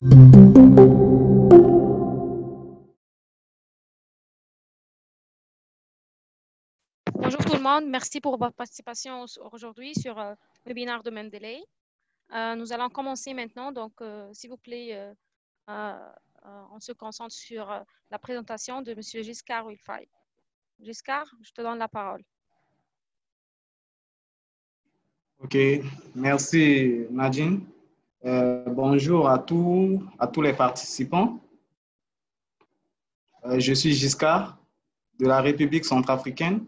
Bonjour tout le monde, merci pour votre participation aujourd'hui sur le webinaire de Mendeley. nous allons commencer maintenant, donc s'il vous plaît, on se concentre sur la présentation de M. Giscard Wilfay. Giscard, je te donne la parole. OK, merci Nadine. Euh, bonjour à tous, à tous les participants. Euh, je suis Giscard de la République centrafricaine.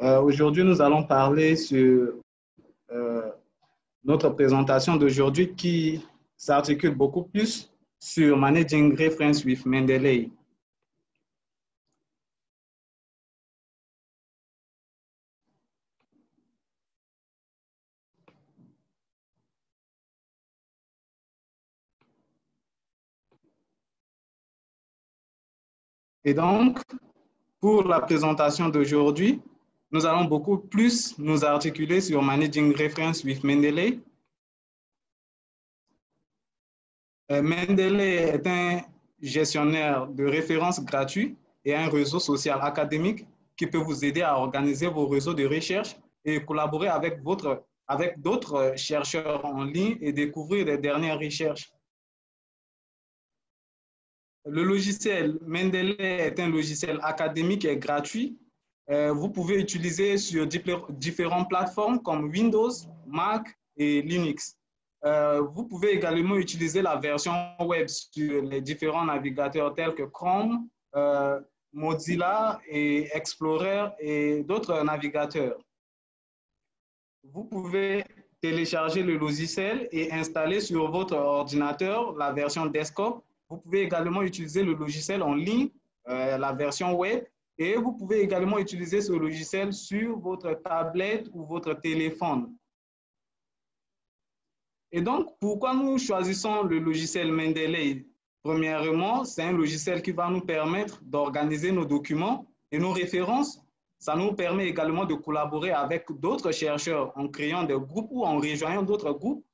Euh, aujourd'hui, nous allons parler sur notre présentation d'aujourd'hui qui s'articule beaucoup plus sur Managing Reference with Mendeley. Et donc, pour la présentation d'aujourd'hui, nous allons beaucoup plus nous articuler sur Managing Reference with Mendeley. Euh, Mendeley est un gestionnaire de références gratuits et un réseau social académique qui peut vous aider à organiser vos réseaux de recherche et collaborer avec, avec d'autres chercheurs en ligne et découvrir les dernières recherches. Le logiciel Mendeley est un logiciel académique et gratuit. Euh, vous pouvez utiliser sur différentes plateformes comme Windows, Mac et Linux. Euh, vous pouvez également utiliser la version web sur les différents navigateurs tels que Chrome, euh, Mozilla et Explorer et d'autres navigateurs. Vous pouvez télécharger le logiciel et installer sur votre ordinateur la version desktop vous pouvez également utiliser le logiciel en ligne, euh, la version web, et vous pouvez également utiliser ce logiciel sur votre tablette ou votre téléphone. Et donc, pourquoi nous choisissons le logiciel Mendeley? Premièrement, c'est un logiciel qui va nous permettre d'organiser nos documents et nos références. Ça nous permet également de collaborer avec d'autres chercheurs en créant des groupes ou en rejoignant d'autres groupes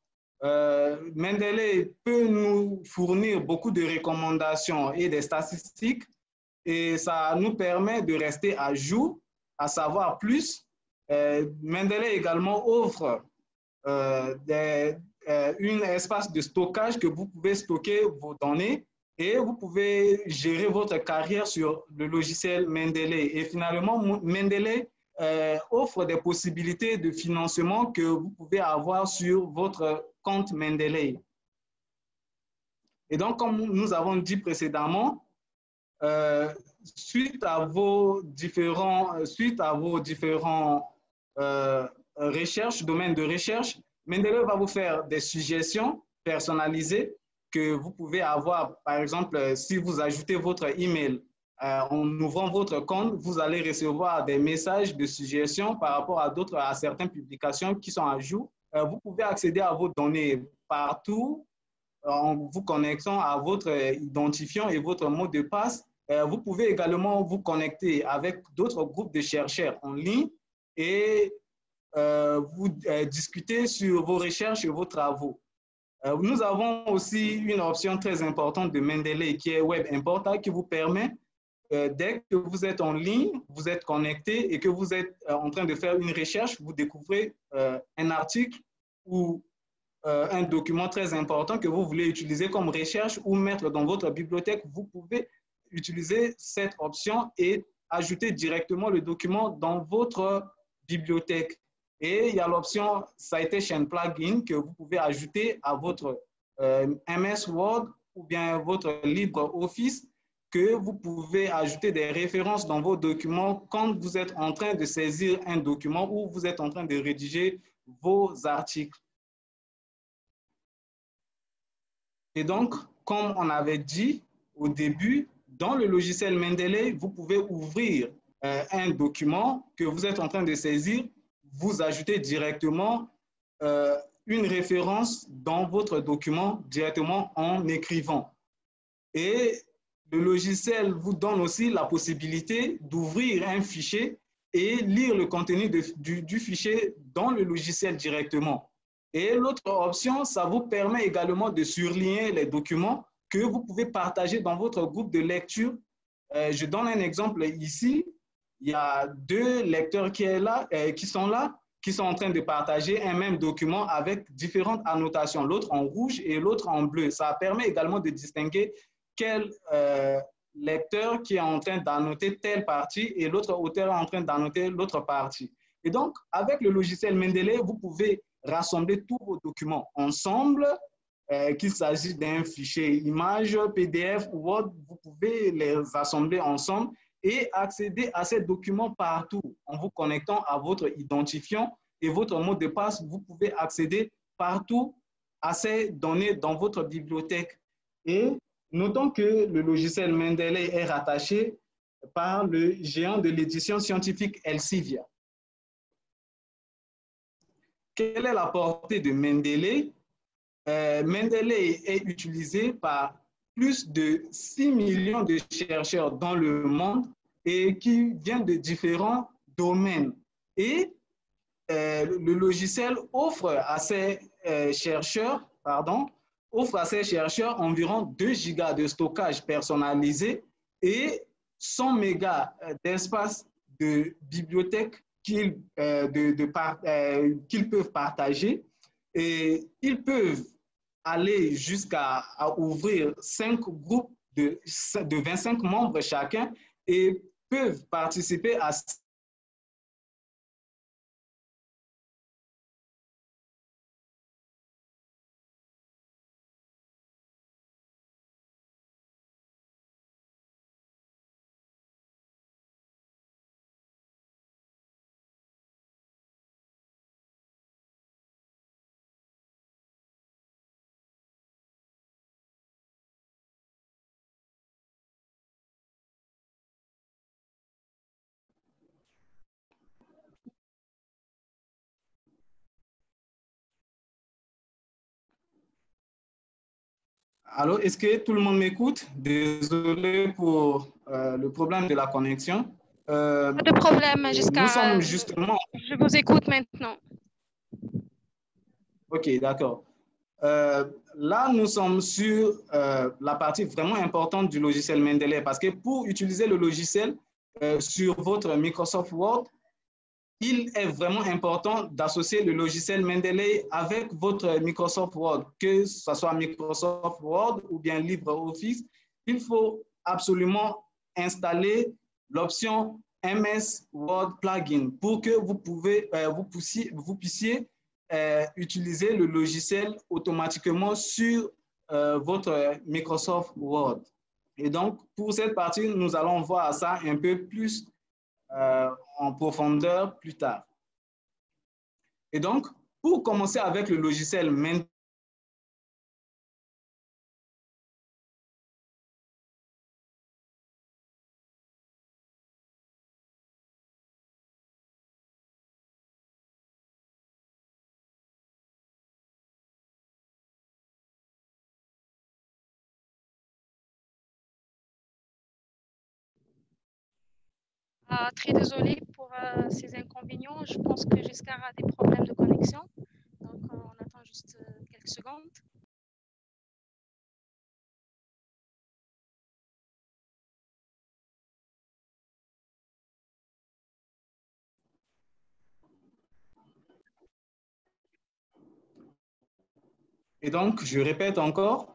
euh, Mendeley peut nous fournir beaucoup de recommandations et des statistiques et ça nous permet de rester à jour, à savoir plus. Euh, Mendeley également offre euh, un espace de stockage que vous pouvez stocker vos données et vous pouvez gérer votre carrière sur le logiciel Mendeley. Et finalement, Mendeley offre des possibilités de financement que vous pouvez avoir sur votre compte Mendeley. Et donc, comme nous avons dit précédemment, euh, suite à vos différents, euh, suite à vos différents euh, recherches, domaines de recherche, Mendeley va vous faire des suggestions personnalisées que vous pouvez avoir. Par exemple, si vous ajoutez votre email en ouvrant votre compte, vous allez recevoir des messages de suggestions par rapport à d'autres, à certaines publications qui sont à jour euh, vous pouvez accéder à vos données partout en vous connectant à votre identifiant et votre mot de passe. Euh, vous pouvez également vous connecter avec d'autres groupes de chercheurs en ligne et euh, vous discuter sur vos recherches et vos travaux. nous avons aussi une option très importante de Mendeley qui est Web Importer qui vous permet euh, dès que vous êtes en ligne, vous êtes connecté et que vous êtes euh, en train de faire une recherche, vous découvrez euh, un article ou un document très important que vous voulez utiliser comme recherche ou mettre dans votre bibliothèque, vous pouvez utiliser cette option et ajouter directement le document dans votre bibliothèque. Et il y a l'option Citation Plugin que vous pouvez ajouter à votre MS Word ou bien votre LibreOffice que vous pouvez ajouter des références dans vos documents quand vous êtes en train de saisir un document ou vous êtes en train de rédiger vos articles. Et donc, comme on avait dit au début, dans le logiciel Mendeley, vous pouvez ouvrir euh, un document que vous êtes en train de saisir, vous ajoutez directement euh, une référence dans votre document directement en écrivant. Et le logiciel vous donne aussi la possibilité d'ouvrir un fichier et lire le contenu du, fichier dans le logiciel directement. Et l'autre option, ça vous permet également de surligner les documents que vous pouvez partager dans votre groupe de lecture. Euh, je donne un exemple ici. Il y a deux lecteurs euh, qui sont là, qui sont en train de partager un même document avec différentes annotations, l'autre en rouge et l'autre en bleu. Ça permet également de distinguer quel euh, lecteur qui est en train d'annoter telle partie et l'autre auteur est en train d'annoter l'autre partie. Et donc, avec le logiciel Mendeley, vous pouvez rassembler tous vos documents ensemble, euh, qu'il s'agisse d'un fichier image, PDF ou Word, vous pouvez les assembler ensemble et accéder à ces documents partout en vous connectant à votre identifiant et votre mot de passe. Vous pouvez accéder partout à ces données dans votre bibliothèque. Et notons que le logiciel Mendeley est rattaché par le géant de l'édition scientifique Elsevier. Quelle est la portée de Mendeley? Euh, Mendeley est utilisé par plus de 6 millions de chercheurs dans le monde et qui viennent de différents domaines. Et euh, le logiciel offre à ces euh, chercheurs, offre à ces chercheurs environ 2 gigas de stockage personnalisé et 100 mégas d'espace de bibliothèque qu'ils qu'ils peuvent partager. Et ils peuvent aller jusqu'à ouvrir cinq groupes de, de 25 membres chacun et peuvent participer à Allô, est-ce que tout le monde m'écoute? Désolé pour euh, le problème de la connexion. Euh, Pas de problème, jusqu'à. Nous sommes justement. Je vous écoute maintenant. Ok, d'accord. Euh, là, nous sommes sur la partie vraiment importante du logiciel Mendeley parce que pour utiliser le logiciel sur votre Microsoft Word, il est vraiment important d'associer le logiciel Mendeley avec votre Microsoft Word, que ce soit Microsoft Word ou bien LibreOffice. Il faut absolument installer l'option MS Word Plugin pour que vous, pouvez, euh, vous puissiez, euh, utiliser le logiciel automatiquement sur euh, votre Microsoft Word. Et donc, pour cette partie, nous allons voir ça un peu plus en profondeur plus tard. Et donc, pour commencer avec le logiciel Ah, très désolée pour euh, ces inconvénients. Je pense que Giscard a des problèmes de connexion. Donc, euh, on attend juste euh, quelques secondes. Et donc, je répète encore,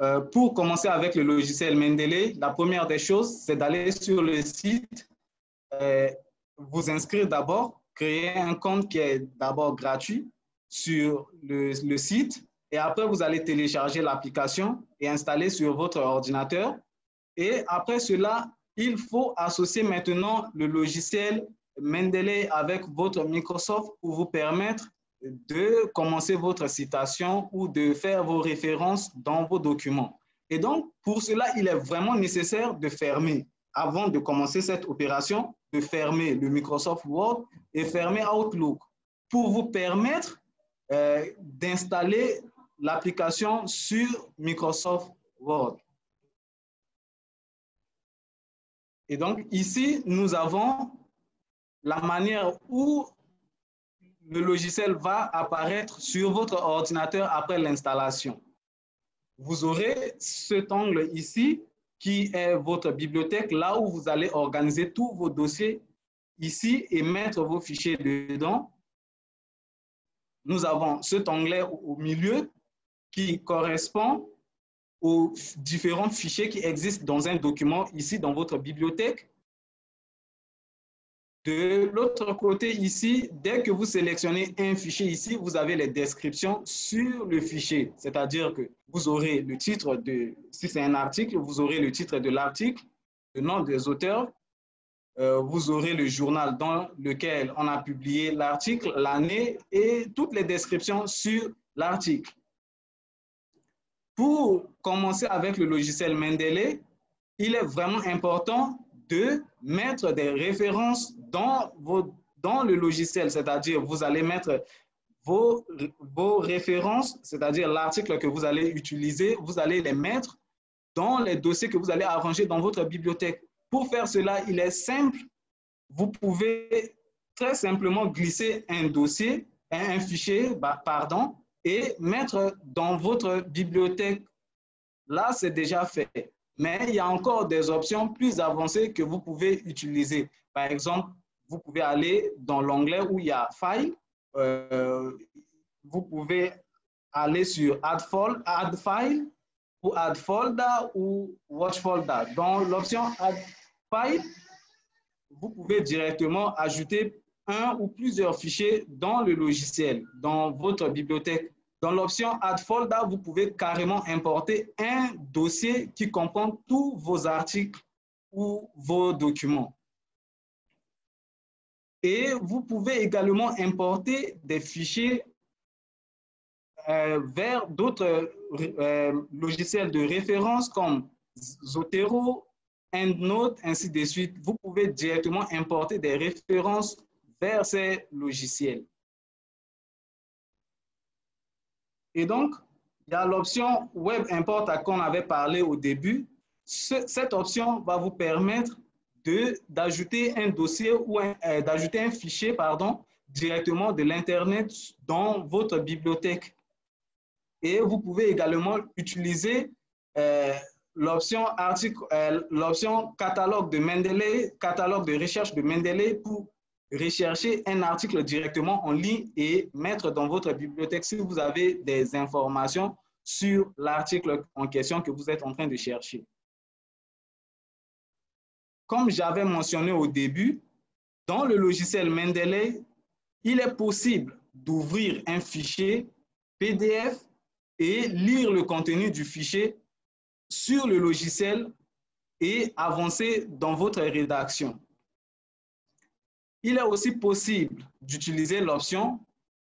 euh, pour commencer avec le logiciel Mendeley, la première des choses, c'est d'aller sur le site, euh, vous inscrire d'abord, créer un compte qui est d'abord gratuit sur le, le, site et après vous allez télécharger l'application et installer sur votre ordinateur. Et après cela, il faut associer maintenant le logiciel Mendeley avec votre Microsoft pour vous permettre de commencer votre citation ou de faire vos références dans vos documents. Et donc, pour cela, il est vraiment nécessaire de fermer, avant de commencer cette opération, de fermer le Microsoft Word et fermer Outlook pour vous permettre euh, d'installer l'application sur Microsoft Word. Et donc, ici, nous avons la manière où le logiciel va apparaître sur votre ordinateur après l'installation. Vous aurez cet angle ici qui est votre bibliothèque, là où vous allez organiser tous vos dossiers ici et mettre vos fichiers dedans. Nous avons cet onglet au milieu qui correspond aux différents fichiers qui existent dans un document ici dans votre bibliothèque. De l'autre côté ici, dès que vous sélectionnez un fichier ici, vous avez les descriptions sur le fichier. C'est-à-dire que vous aurez le titre de, si c'est un article, vous aurez le titre de l'article, le nom des auteurs, euh, vous aurez le journal dans lequel on a publié l'article, l'année et toutes les descriptions sur l'article. Pour commencer avec le logiciel Mendeley, il est vraiment important de mettre des références dans, vos, dans le logiciel, c'est-à-dire vous allez mettre vos, vos références, c'est-à-dire l'article que vous allez utiliser, vous allez les mettre dans les dossiers que vous allez arranger dans votre bibliothèque. Pour faire cela, il est simple. Vous pouvez très simplement glisser un dossier, un, fichier, bah, pardon, et mettre dans votre bibliothèque. Là, c'est déjà fait. Mais il y a encore des options plus avancées que vous pouvez utiliser. Par exemple, vous pouvez aller dans l'onglet où il y a File. Euh, vous pouvez aller sur Add, Add File ou Add Folder ou Watch Folder. Dans l'option Add File, vous pouvez directement ajouter un ou plusieurs fichiers dans le logiciel, dans votre bibliothèque. Dans l'option Add Folder, vous pouvez carrément importer un dossier qui comprend tous vos articles ou vos documents. Et vous pouvez également importer des fichiers euh, vers d'autres euh, logiciels de référence comme Zotero, EndNote, ainsi de suite. Vous pouvez directement importer des références vers ces logiciels. Et donc, il y a l'option Web Import à qu'on avait parlé au début. cette option va vous permettre d'ajouter un dossier ou euh, d'ajouter un fichier pardon, directement de l'Internet dans votre bibliothèque. Et vous pouvez également utiliser euh, l'option euh, catalogue de Mendeley, catalogue de recherche de Mendeley pour rechercher un article directement en ligne et mettre dans votre bibliothèque si vous avez des informations sur l'article en question que vous êtes en train de chercher. Comme j'avais mentionné au début, dans le logiciel Mendeley, il est possible d'ouvrir un fichier PDF et lire le contenu du fichier sur le logiciel et avancer dans votre rédaction. Il est aussi possible d'utiliser l'option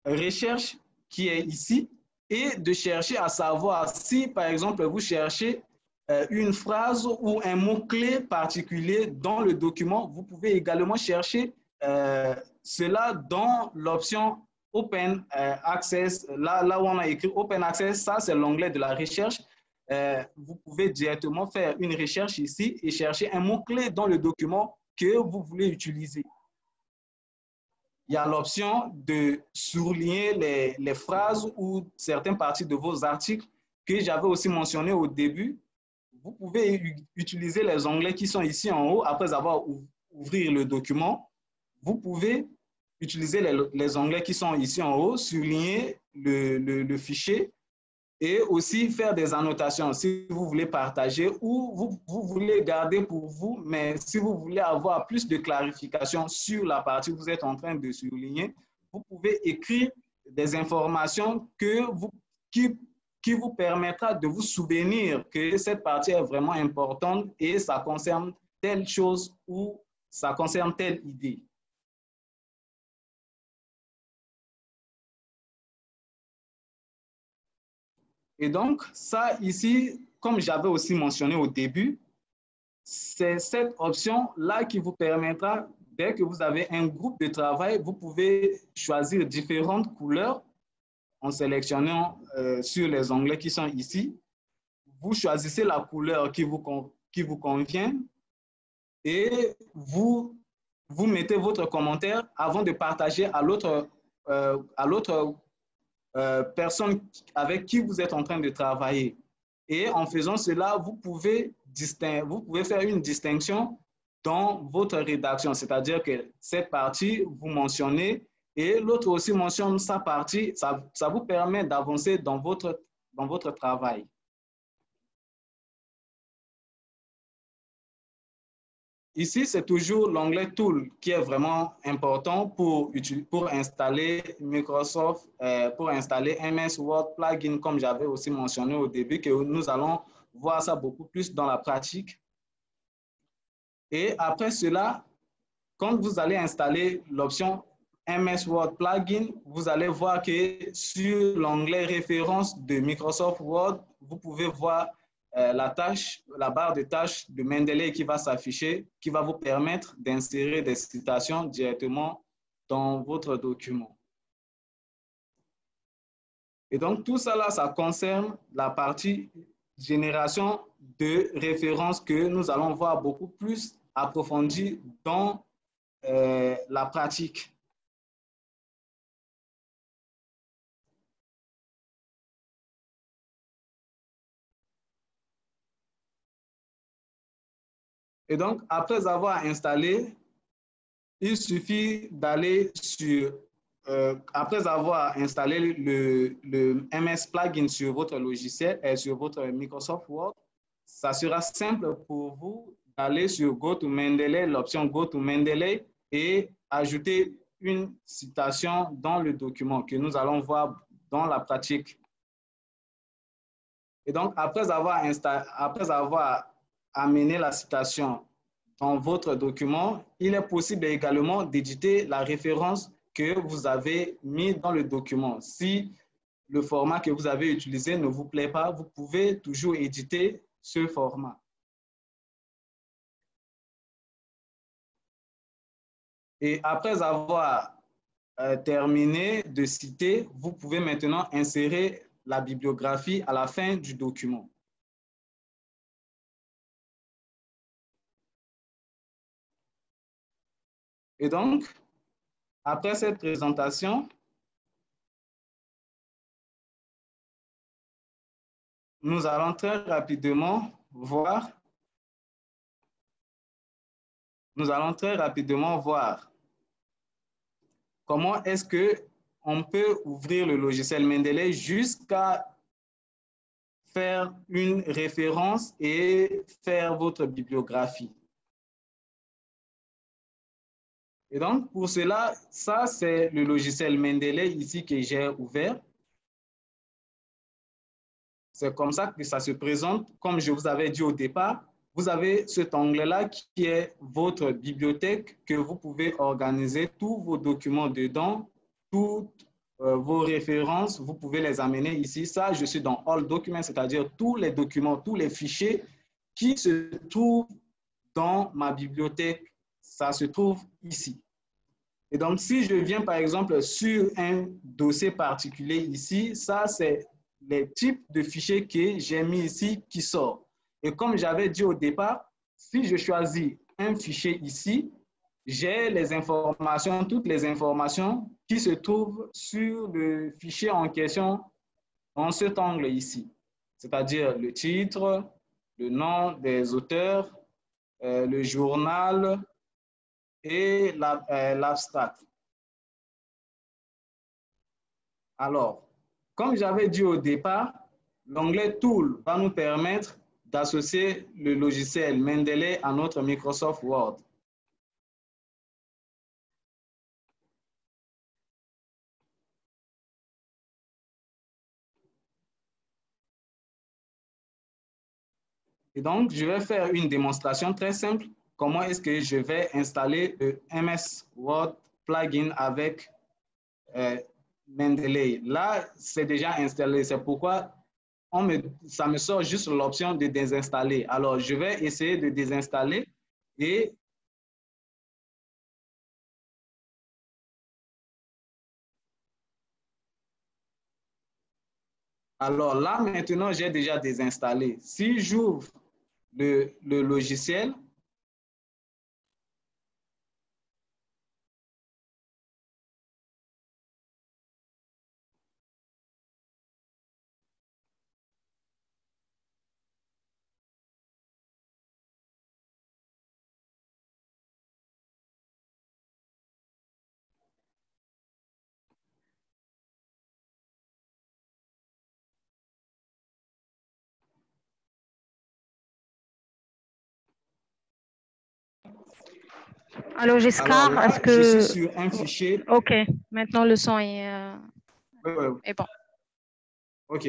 recherche qui est ici et de chercher à savoir si, par exemple, vous cherchez euh, une phrase ou un mot-clé particulier dans le document. Vous pouvez également chercher euh, cela dans l'option Open euh, Access. Là, là où on a écrit Open Access, ça c'est l'onglet de la recherche. vous pouvez directement faire une recherche ici et chercher un mot-clé dans le document que vous voulez utiliser il y a l'option de souligner les, phrases ou certaines parties de vos articles que j'avais aussi mentionné au début. Vous pouvez utiliser les onglets qui sont ici en haut après avoir ouvert le document. Vous pouvez utiliser les, onglets qui sont ici en haut, souligner le fichier et aussi faire des annotations si vous voulez partager ou vous, vous, voulez garder pour vous, mais si vous voulez avoir plus de clarification sur la partie que vous êtes en train de souligner, vous pouvez écrire des informations que vous, qui, qui vous permettra de vous souvenir que cette partie est vraiment importante et ça concerne telle chose ou ça concerne telle idée. Et donc, ça ici, comme j'avais aussi mentionné au début, c'est cette option-là qui vous permettra, dès que vous avez un groupe de travail, vous pouvez choisir différentes couleurs en sélectionnant euh, sur les onglets qui sont ici. Vous choisissez la couleur qui vous, qui vous convient et vous, vous mettez votre commentaire avant de partager à l'autre euh, euh, personne avec qui vous êtes en train de travailler. Et en faisant cela, vous pouvez, vous pouvez faire une distinction dans votre rédaction, c'est-à-dire que cette partie, vous mentionnez et l'autre aussi mentionne sa partie, ça, ça vous permet d'avancer dans votre, dans votre travail. Ici, c'est toujours l'onglet Tool qui est vraiment important pour, installer Microsoft, euh, pour installer MS Word Plugin, comme j'avais aussi mentionné au début, que nous allons voir ça beaucoup plus dans la pratique. Et après cela, quand vous allez installer l'option MS Word Plugin, vous allez voir que sur l'onglet référence de Microsoft Word, vous pouvez voir euh, la tâche, la barre de tâches de Mendeley qui va s'afficher, qui va vous permettre d'insérer des citations directement dans votre document. Et donc, tout ça là, ça concerne la partie génération de références que nous allons voir beaucoup plus approfondie dans euh, la pratique. Et donc, après avoir installé, il suffit d'aller sur, euh, après avoir installé le, MS plugin sur votre logiciel et sur votre Microsoft Word, ça sera simple pour vous d'aller sur Go to Mendeley, l'option Go to Mendeley et ajouter une citation dans le document que nous allons voir dans la pratique. Et donc, après avoir, installé, après avoir amener la citation dans votre document, il est possible également d'éditer la référence que vous avez mis dans le document. Si le format que vous avez utilisé ne vous plaît pas, vous pouvez toujours éditer ce format. Et après avoir euh, terminé de citer, vous pouvez maintenant insérer la bibliographie à la fin du document. Et donc, après cette présentation, nous allons très rapidement voir, nous allons très rapidement voir comment est-ce que on peut ouvrir le logiciel Mendeley jusqu'à faire une référence et faire votre bibliographie. Et donc, pour cela, ça, c'est le logiciel Mendeley ici que j'ai ouvert. C'est comme ça que ça se présente. Comme je vous avais dit au départ, vous avez cet onglet-là qui est votre bibliothèque que vous pouvez organiser tous vos documents dedans, toutes euh, vos références, vous pouvez les amener ici. Ça, je suis dans All Documents, c'est-à-dire tous les documents, tous les fichiers qui se trouvent dans ma bibliothèque ça se trouve ici. Et donc, si je viens par exemple sur un dossier particulier ici, ça, c'est les types de fichiers que j'ai mis ici qui sortent. Et comme j'avais dit au départ, si je choisis un fichier ici, j'ai les informations, toutes les informations qui se trouvent sur le fichier en question en cet angle ici, c'est-à-dire le titre, le nom des auteurs, euh, le journal, et euh, l'abstract. Alors, comme j'avais dit au départ, l'onglet Tool va nous permettre d'associer le logiciel Mendeley à notre Microsoft Word. Et donc, je vais faire une démonstration très simple comment est-ce que je vais installer le MS Word plugin avec euh, Mendeley. Là, c'est déjà installé. C'est pourquoi on me, ça me sort juste l'option de désinstaller. Alors, je vais essayer de désinstaller et Alors là, maintenant, j'ai déjà désinstallé. Si j'ouvre le, le logiciel, Alors, Giscard, est-ce que... Je suis sur un fichier. OK, maintenant le son est, euh, Oui, oui, oui. est bon. OK.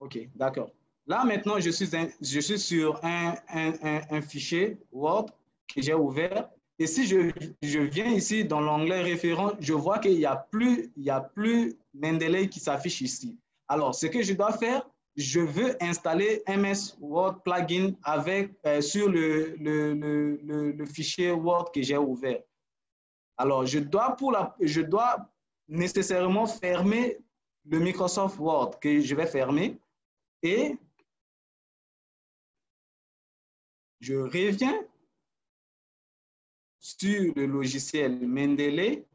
OK, d'accord. Là, maintenant, je suis, un- je suis sur un, un- un- un fichier Word que j'ai ouvert. Et si je, je viens ici dans l'onglet référent, je vois qu'il n'y a plus, il y a plus Mendeley qui s'affiche ici. Alors, ce que je dois faire, je veux installer MS Word plugin avec, euh, sur le, le, le, fichier Word que j'ai ouvert. Alors, je dois, pour la, je dois nécessairement fermer le Microsoft Word que je vais fermer et je reviens sur le logiciel Mendeley.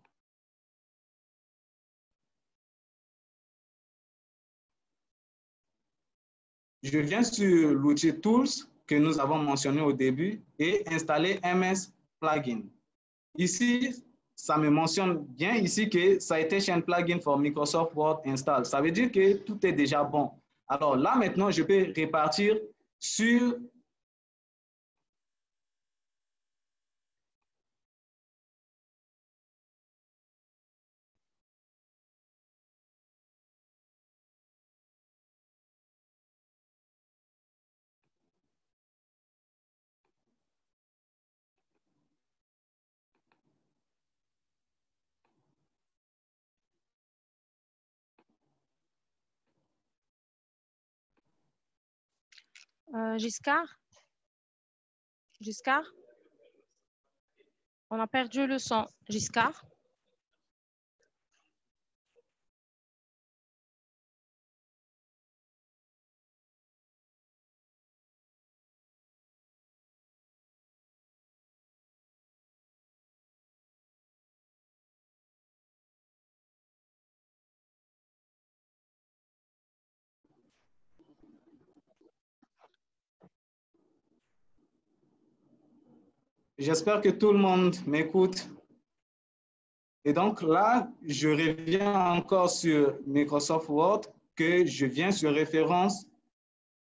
Je viens sur l'outil Tools que nous avons mentionné au début et installer MS Plugin. Ici, ça me mentionne bien ici que Citation Plugin for Microsoft Word Install. Ça veut dire que tout est déjà bon. Alors là, maintenant, je peux repartir sur Euh, Giscard? Giscard? On a perdu le son. Giscard? J'espère que tout le monde m'écoute. Et donc là, je reviens encore sur Microsoft Word que je viens sur référence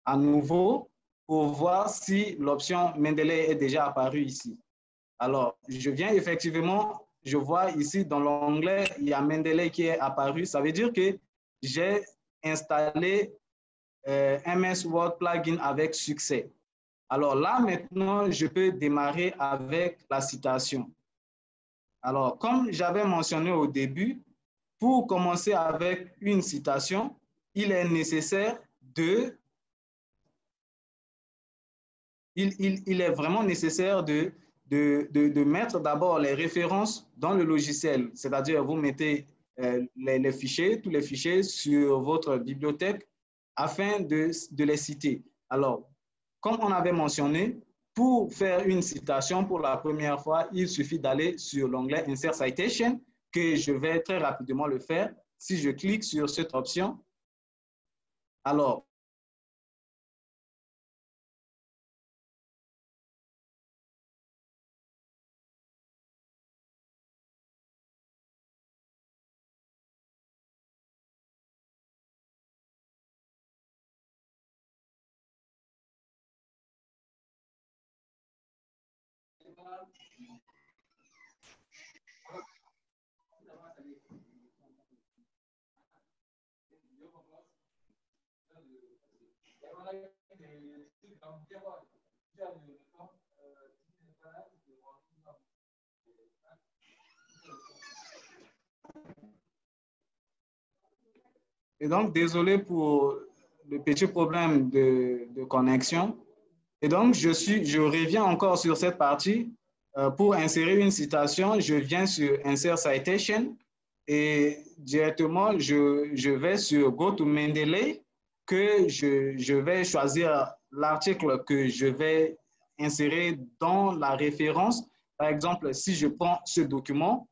à nouveau pour voir si l'option Mendeley est déjà apparue ici. Alors, je viens effectivement, je vois ici dans l'onglet, il y a Mendeley qui est apparu. Ça veut dire que j'ai installé euh, MS Word plugin avec succès. Alors là, maintenant, je peux démarrer avec la citation. Alors, comme j'avais mentionné au début, pour commencer avec une citation, il est nécessaire de... Il, il, il est vraiment nécessaire de, de, de, mettre d'abord les références dans le logiciel, c'est-à-dire vous mettez euh, les, les fichiers, tous les fichiers sur votre bibliothèque afin de, de les citer. Alors, comme on avait mentionné, pour faire une citation pour la première fois, il suffit d'aller sur l'onglet Insert Citation, que je vais très rapidement le faire. Si je clique sur cette option, alors, Et donc, désolé pour le petit problème de, de connexion. Et donc, je, suis, je reviens encore sur cette partie. Euh, pour insérer une citation, je viens sur Insert Citation et directement, je, je vais sur Go to Mendeley que je, je vais choisir l'article que je vais insérer dans la référence. Par exemple, si je prends ce document,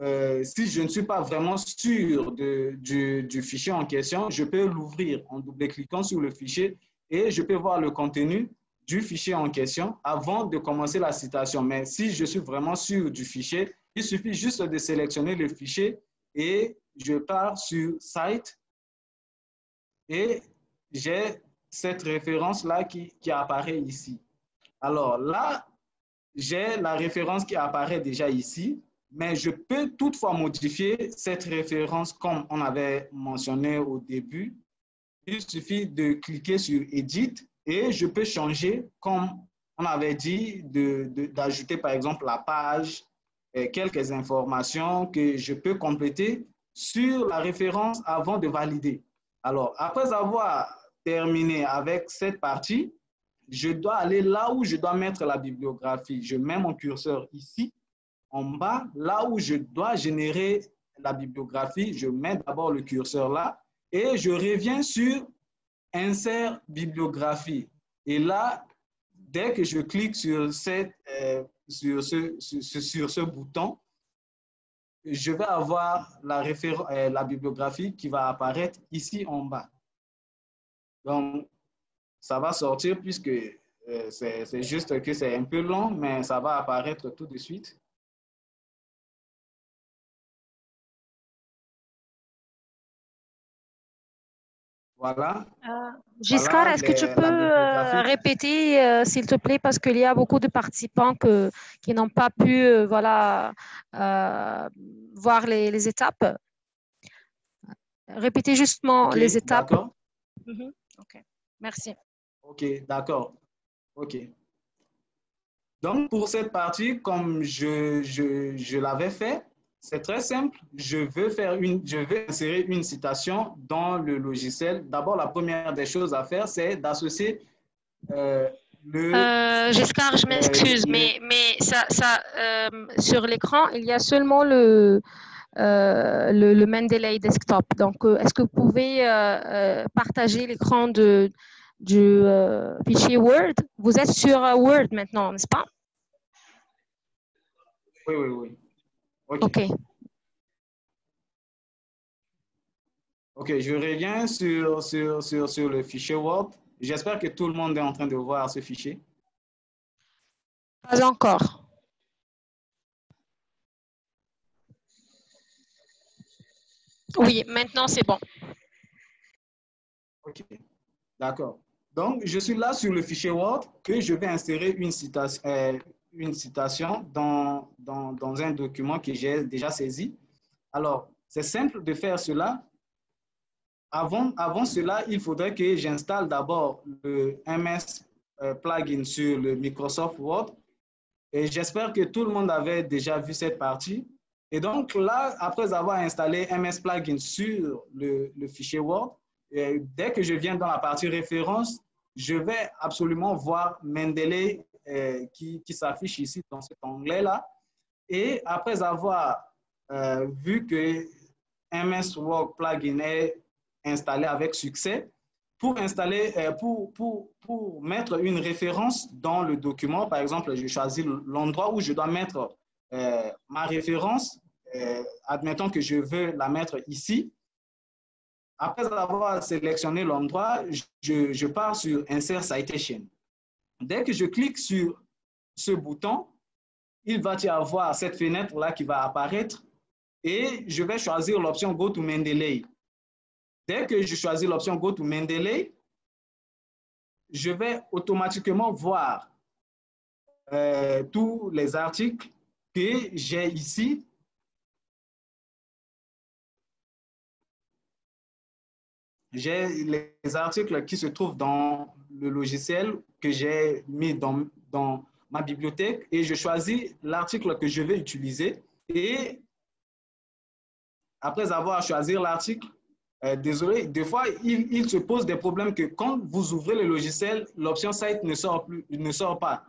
euh, si je ne suis pas vraiment sûr de, du, du, fichier en question, je peux l'ouvrir en double-cliquant sur le fichier et je peux voir le contenu du fichier en question avant de commencer la citation. Mais si je suis vraiment sûr du fichier, il suffit juste de sélectionner le fichier et je pars sur Site et j'ai cette référence-là qui, qui apparaît ici. Alors là, j'ai la référence qui apparaît déjà ici, mais je peux toutefois modifier cette référence comme on avait mentionné au début. Il suffit de cliquer sur Edit et je peux changer, comme on avait dit, d'ajouter par exemple la page, et quelques informations que je peux compléter sur la référence avant de valider. Alors, après avoir terminé avec cette partie, je dois aller là où je dois mettre la bibliographie. Je mets mon curseur ici, en bas, là où je dois générer la bibliographie, je mets d'abord le curseur là et je reviens sur Insert bibliographie. Et là, dès que je clique sur, cette, euh, sur, ce, sur, ce bouton, je vais avoir la, euh, la bibliographie qui va apparaître ici en bas. Donc, ça va sortir puisque euh, c'est juste que c'est un peu long, mais ça va apparaître tout de suite. Voilà. Euh, Giscard, est-ce que tu peux euh, répéter, s'il te plaît, parce qu'il y a beaucoup de participants que, qui n'ont pas pu voilà, voir les, les, étapes. Répétez justement les étapes. D'accord. Mhm. OK, merci. OK, d'accord. OK. Donc, pour cette partie, comme je, je, je l'avais fait, c'est très simple. Je veux, faire une, je veux insérer une citation dans le logiciel. D'abord, la première des choses à faire, c'est d'associer euh, le... Euh, Giscard, je m'excuse, euh, mais, mais ça, ça euh, sur l'écran, il y a seulement le, le, le, Mendeley Desktop. Donc, est-ce que vous pouvez partager l'écran du euh, fichier Word? Vous êtes sur euh, Word maintenant, n'est-ce pas? Oui, oui, oui. OK. OK, je reviens sur, sur, sur, sur le fichier Word. J'espère que tout le monde est en train de voir ce fichier. Pas encore. Oui, maintenant c'est bon. OK, d'accord. Donc, je suis là sur le fichier Word que je vais insérer une citation, euh, dans, un document que j'ai déjà saisi. Alors, c'est simple de faire cela. Avant, avant cela, il faudrait que j'installe d'abord le MS euh, plugin sur le Microsoft Word. Et j'espère que tout le monde avait déjà vu cette partie. Et donc là, après avoir installé MS plugin sur le, fichier Word, dès que je viens dans la partie référence, je vais absolument voir Mendeley euh, qui, qui s'affiche ici dans cet onglet-là. Et après avoir euh, vu que MS Work Plugin est installé avec succès, pour installer, euh, pour, pour, pour mettre une référence dans le document, par exemple, je choisis l'endroit où je dois mettre ma référence. Admettons que je veux la mettre ici. Après avoir sélectionné l'endroit, je, je, pars sur Insert Citation. Dès que je clique sur ce bouton, il va y avoir cette fenêtre-là qui va apparaître et je vais choisir l'option Go to Mendeley. Dès que je choisis l'option Go to Mendeley, je vais automatiquement voir euh, tous les articles que j'ai ici j'ai les articles qui se trouvent dans le logiciel que j'ai mis dans, dans ma bibliothèque et je choisis l'article que je vais utiliser. Et après avoir choisi l'article, euh, désolé, des fois, il, il, se pose des problèmes que quand vous ouvrez le logiciel, l'option site ne sort, plus, ne sort pas.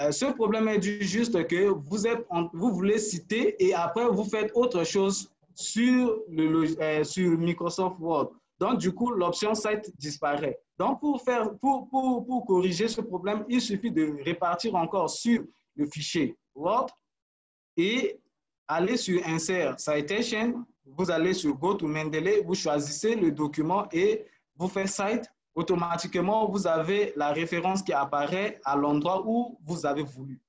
Euh, ce problème est dû juste que vous, êtes vous voulez citer et après vous faites autre chose sur, le, euh, sur Microsoft Word. Donc, du coup, l'option site disparaît. Donc, pour, faire, pour, pour, pour corriger ce problème, il suffit de répartir encore sur le fichier Word et aller sur Insert Citation. Vous allez sur Go to Mendeley, vous choisissez le document et vous faites Cite. Automatiquement, vous avez la référence qui apparaît à l'endroit où vous avez voulu.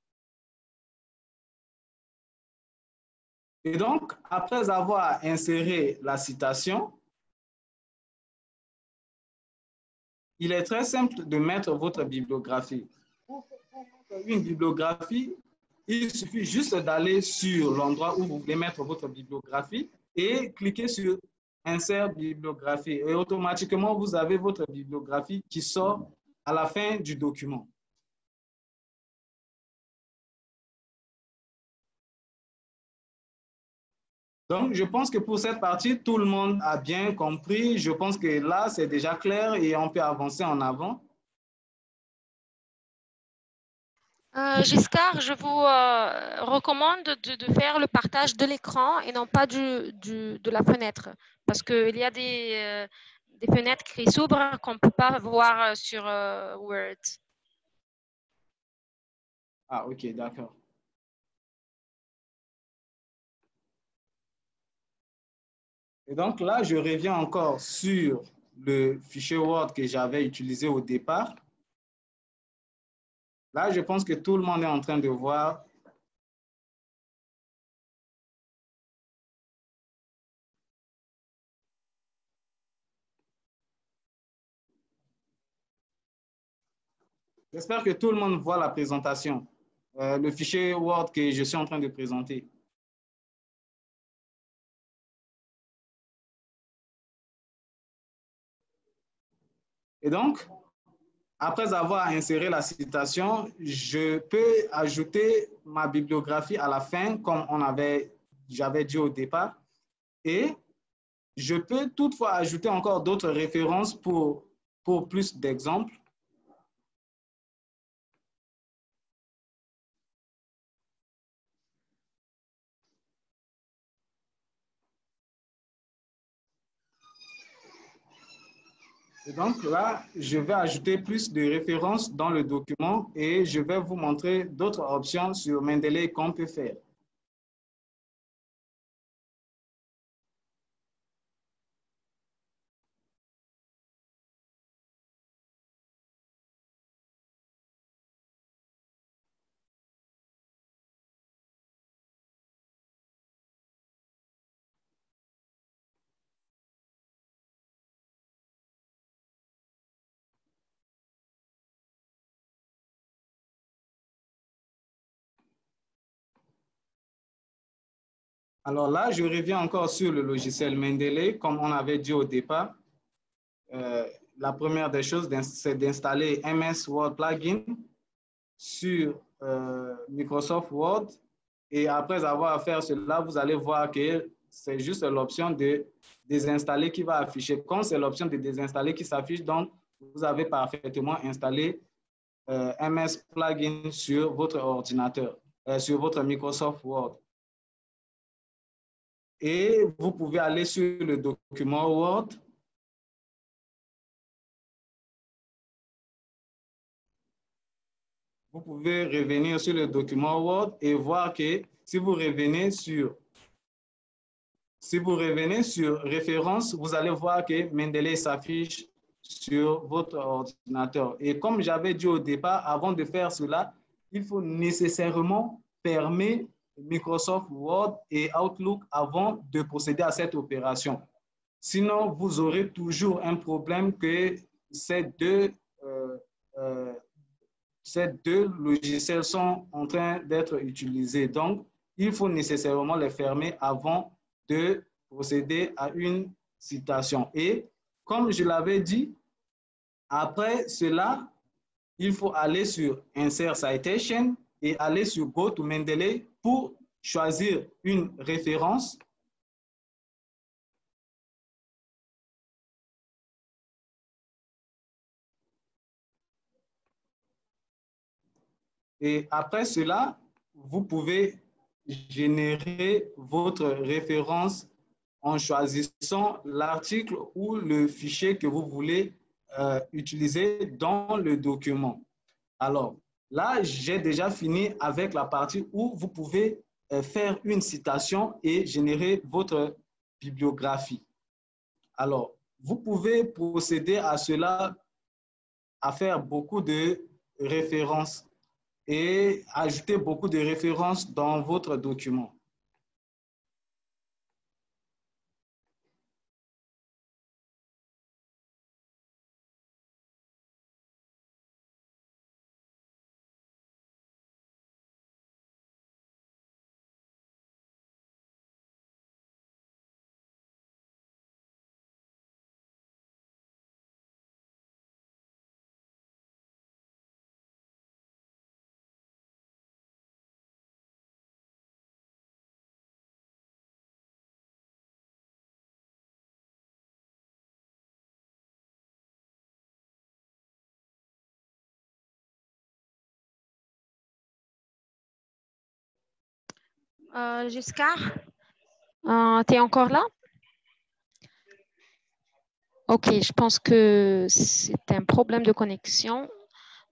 Et donc, après avoir inséré la citation, il est très simple de mettre votre bibliographie. Pour, une bibliographie, il suffit juste d'aller sur l'endroit où vous voulez mettre votre bibliographie et cliquer sur Insert bibliographie. Et automatiquement, vous avez votre bibliographie qui sort à la fin du document. Donc, je pense que pour cette partie, tout le monde a bien compris. Je pense que là, c'est déjà clair et on peut avancer en avant. Euh, Giscard, je vous euh, recommande de, faire le partage de l'écran et non pas du, de la fenêtre, parce qu'il y a des, euh, des, fenêtres qui s'ouvrent qu'on ne peut pas voir sur Word. Ah, ok, d'accord. Et donc là, je reviens encore sur le fichier Word que j'avais utilisé au départ. Là, je pense que tout le monde est en train de voir J'espère que tout le monde voit la présentation, euh, le fichier Word que je suis en train de présenter. Et donc, après avoir inséré la citation, je peux ajouter ma bibliographie à la fin, comme on avait, j'avais dit au départ. Et je peux toutefois ajouter encore d'autres références pour, pour plus d'exemples. Donc là, je vais ajouter plus de références dans le document et je vais vous montrer d'autres options sur Mendeley qu'on peut faire. Alors là, je reviens encore sur le logiciel Mendeley. Comme on avait dit au départ, euh, la première des choses, c'est d'installer MS Word Plugin sur euh, Microsoft Word. Et après avoir fait cela, vous allez voir que c'est juste l'option de désinstaller qui va afficher. Quand c'est l'option de désinstaller qui s'affiche, donc vous avez parfaitement installé euh, MS Plugin sur votre ordinateur, sur votre Microsoft Word et vous pouvez aller sur le document Word. Vous pouvez revenir sur le document Word et voir que si vous revenez sur si vous revenez sur référence, vous allez voir que Mendeley s'affiche sur votre ordinateur. Et comme j'avais dit au départ, avant de faire cela, il faut nécessairement permettre Microsoft Word et Outlook avant de procéder à cette opération. Sinon, vous aurez toujours un problème que ces deux, euh, euh, ces deux logiciels sont en train d'être utilisés. Donc, il faut nécessairement les fermer avant de procéder à une citation. Et comme je l'avais dit, après cela, il faut aller sur Insert Citation et aller sur Go to Mendeley pour choisir une référence. Et après cela, vous pouvez générer votre référence en choisissant l'article ou le fichier que vous voulez euh, utiliser dans le document. Alors, Là, j'ai déjà fini avec la partie où vous pouvez euh, faire une citation et générer votre bibliographie. Alors, vous pouvez procéder à cela, à faire beaucoup de références et ajouter beaucoup de références dans votre document. Euh, euh, tu es encore là? Ok, je pense que c'est un problème de connexion.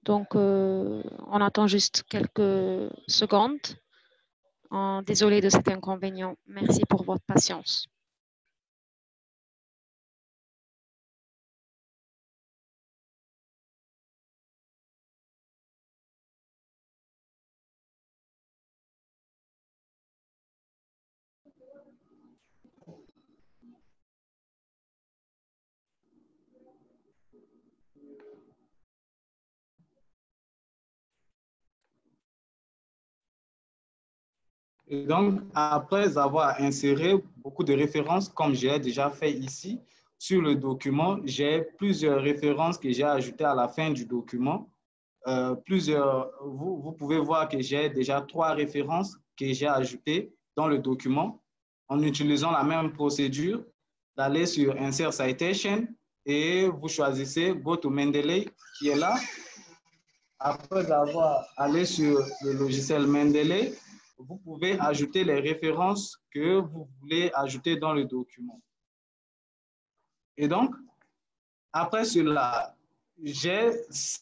Donc, euh, on attend juste quelques secondes. Euh, désolé de cet inconvénient. Merci pour votre patience. Et donc, après avoir inséré beaucoup de références, comme j'ai déjà fait ici, sur le document, j'ai plusieurs références que j'ai ajoutées à la fin du document. Euh, plusieurs, vous, vous pouvez voir que j'ai déjà trois références que j'ai ajoutées dans le document en utilisant la même procédure d'aller sur Insert Citation et vous choisissez Go to Mendeley qui est là. Après avoir allé sur le logiciel Mendeley, vous pouvez ajouter les références que vous voulez ajouter dans le document. Et donc, après cela, j'ai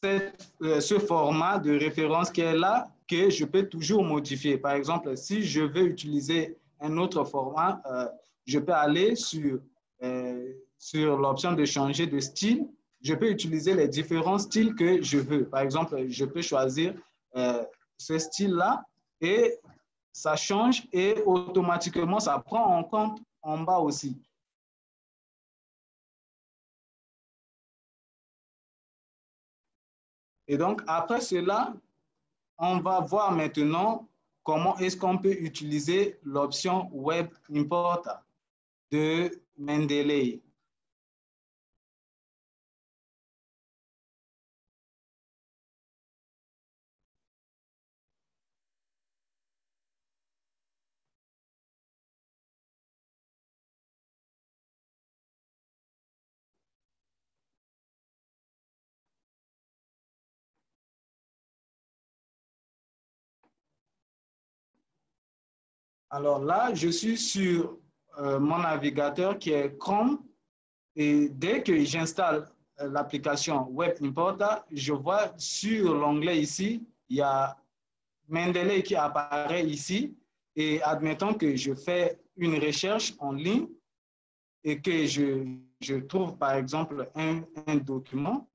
euh, ce format de référence qui est là que je peux toujours modifier. Par exemple, si je veux utiliser un autre format, euh, je peux aller sur, euh, sur l'option de changer de style. Je peux utiliser les différents styles que je veux. Par exemple, je peux choisir ce style-là et ça change et automatiquement, ça prend en compte en bas aussi. Et donc, après cela, on va voir maintenant comment est-ce qu'on peut utiliser l'option Web Import de Mendeley. Alors là, je suis sur euh, mon navigateur qui est Chrome. Et dès que j'installe euh, l'application Web Importer, je vois sur l'onglet ici, il y a Mendeley qui apparaît ici. Et admettons que je fais une recherche en ligne et que je, trouve par exemple un document,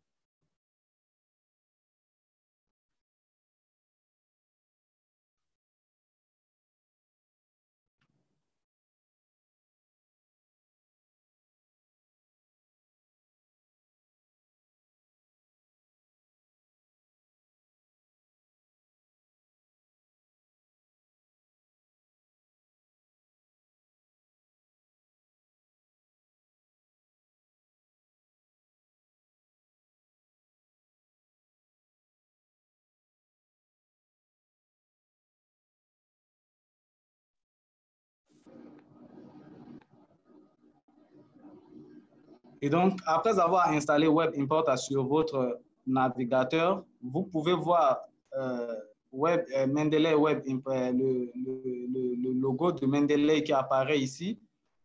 Et donc, après avoir installé Web Import sur votre navigateur, vous pouvez voir euh, Web, euh, Mendeley euh, le, le, logo de Mendeley qui apparaît ici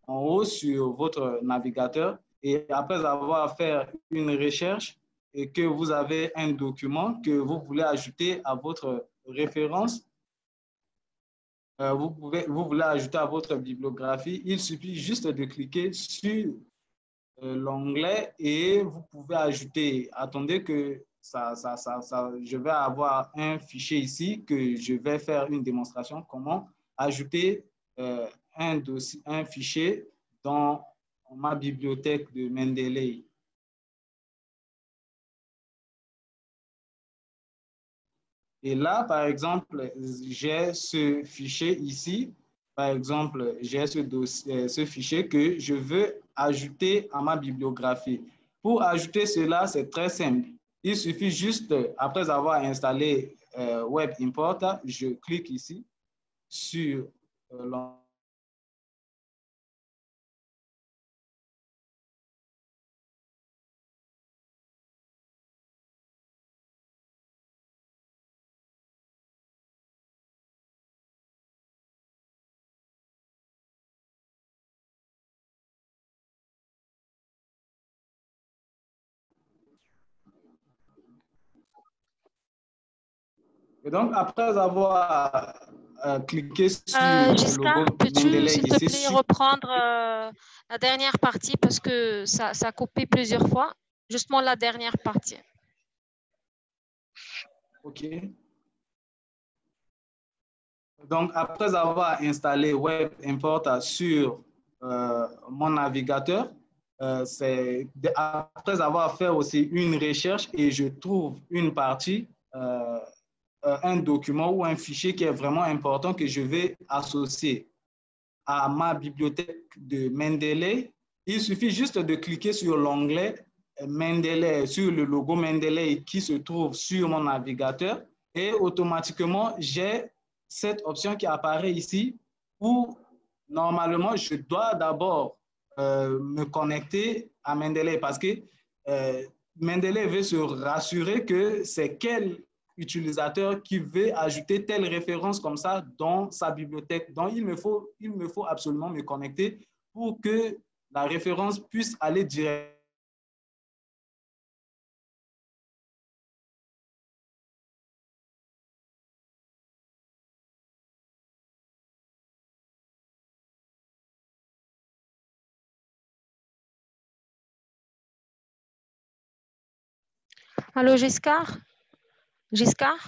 en haut sur votre navigateur. Et après avoir fait une recherche et que vous avez un document que vous voulez ajouter à votre référence, vous, pouvez, vous voulez ajouter à votre bibliographie, il suffit juste de cliquer sur l'onglet et vous pouvez ajouter, attendez que ça, ça, ça, je vais avoir un fichier ici que je vais faire une démonstration comment ajouter euh, un, dossier, un fichier dans ma bibliothèque de Mendeley? Et là, par exemple, j'ai ce fichier ici. Par exemple, j'ai ce, dossier, ce fichier que je veux ajouter à ma bibliographie. Pour ajouter cela, c'est très simple. Il suffit juste, après avoir installé euh, Web Importer, je clique ici sur euh, Et donc, après avoir euh, cliqué sur Euh, Giscard, peux-tu, s'il te plaît, reprendre euh, la dernière partie parce que ça, ça a coupé plusieurs fois. Justement, la dernière partie. OK. Donc, après avoir installé Web Import sur euh, mon navigateur, euh, c'est après avoir fait aussi une recherche et je trouve une partie, euh, un document ou un fichier qui est vraiment important que je vais associer à ma bibliothèque de Mendeley. Il suffit juste de cliquer sur l'onglet Mendeley, sur le logo Mendeley qui se trouve sur mon navigateur et automatiquement, j'ai cette option qui apparaît ici où normalement, je dois d'abord euh, me connecter à Mendeley parce que euh, Mendeley veut se rassurer que c'est quel utilisateur qui veut ajouter telle référence comme ça dans sa bibliothèque. Donc, il me faut, il me faut absolument me connecter pour que la référence puisse aller direct. Allô, Giscard? Giscard?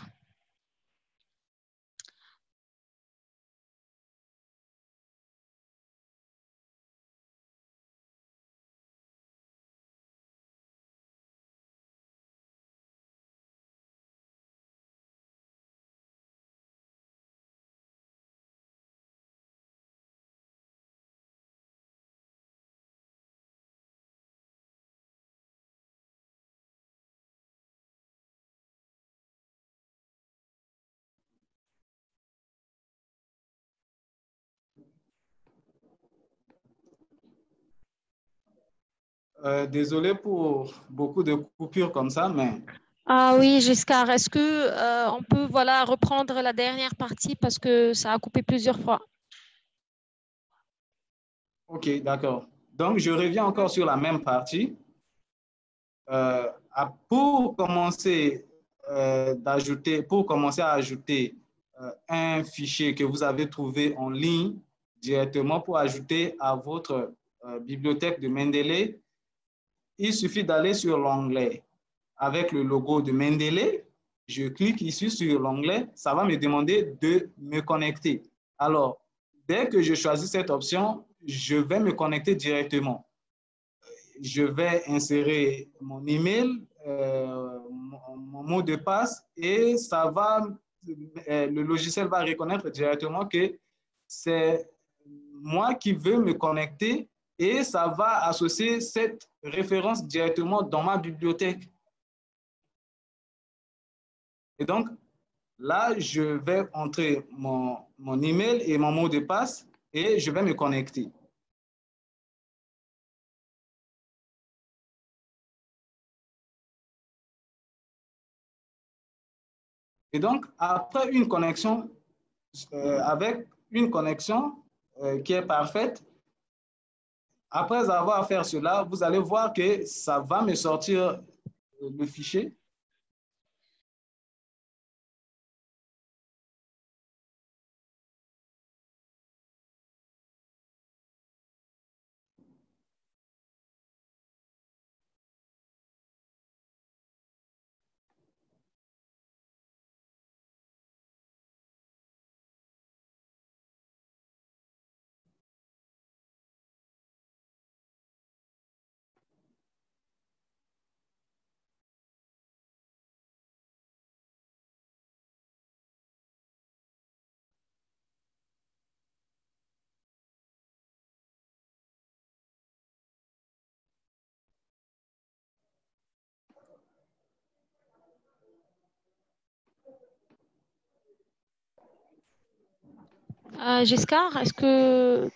Euh, désolé pour beaucoup de coupures comme ça, mais Ah oui, Giscard, est-ce que euh, on peut voilà reprendre la dernière partie parce que ça a coupé plusieurs fois? OK, d'accord. Donc, je reviens encore sur la même partie. Euh, pour commencer euh, d'ajouter, pour commencer à ajouter un fichier que vous avez trouvé en ligne directement pour ajouter à votre bibliothèque de Mendeley, il suffit d'aller sur l'onglet avec le logo de Mendeley. Je clique ici sur l'onglet, ça va me demander de me connecter. Alors, dès que je choisis cette option, je vais me connecter directement. Je vais insérer mon email, euh, mon, mot de passe et ça va, euh, le logiciel va reconnaître directement que c'est moi qui veux me connecter et ça va associer cette référence directement dans ma bibliothèque. Et donc, là, je vais entrer mon, mon email et mon mot de passe et je vais me connecter. Et donc, après une connexion, euh, avec une connexion euh, qui est parfaite, après avoir fait cela, vous allez voir que ça va me sortir le fichier. Euh, Giscard, est-ce que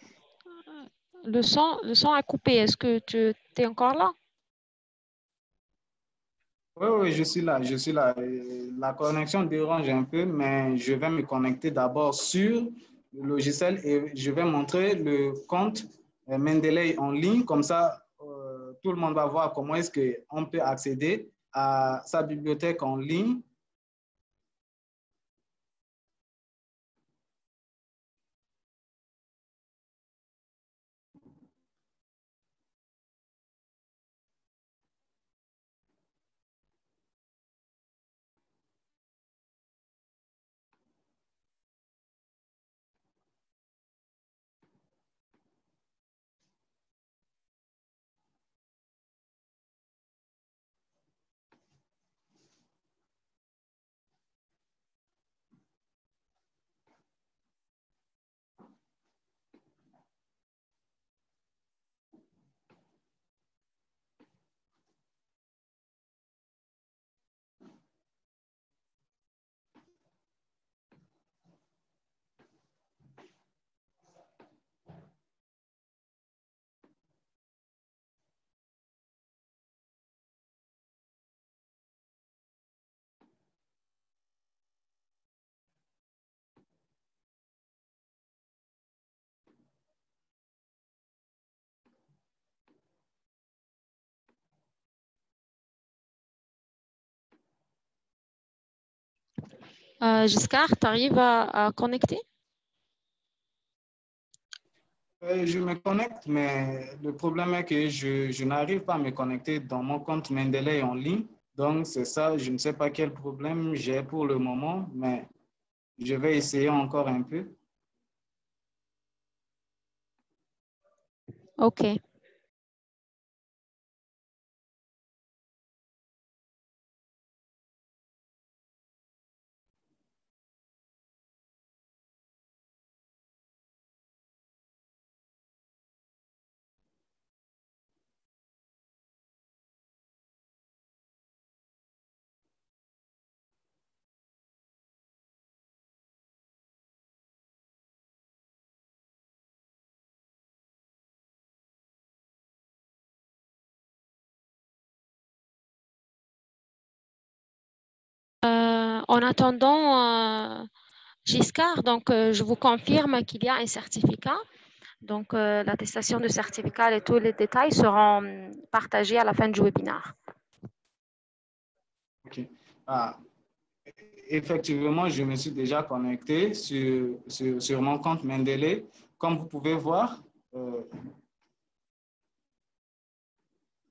le son, le a coupé? Est-ce que tu es encore là? Oui, oui, je suis là, je suis là. Euh, La connexion dérange un peu, mais je vais me connecter d'abord sur le logiciel et je vais montrer le compte euh, Mendeley en ligne. Comme ça, tout le monde va voir comment est-ce qu'on peut accéder à sa bibliothèque en ligne Euh, Giscard, tu arrives à, connecter? Euh, Je me connecte, mais le problème est que je, je n'arrive pas à me connecter dans mon compte Mendeley en ligne. Donc, c'est ça, je ne sais pas quel problème j'ai pour le moment, mais je vais essayer encore un peu. OK. En attendant, euh, Giscard, donc, euh, je vous confirme qu'il y a un certificat. Donc, euh, l'attestation de certificat et tous les détails seront partagés à la fin du webinaire. OK. Ah, effectivement, je me suis déjà connecté sur, sur, mon compte Mendeley. Comme vous pouvez voir,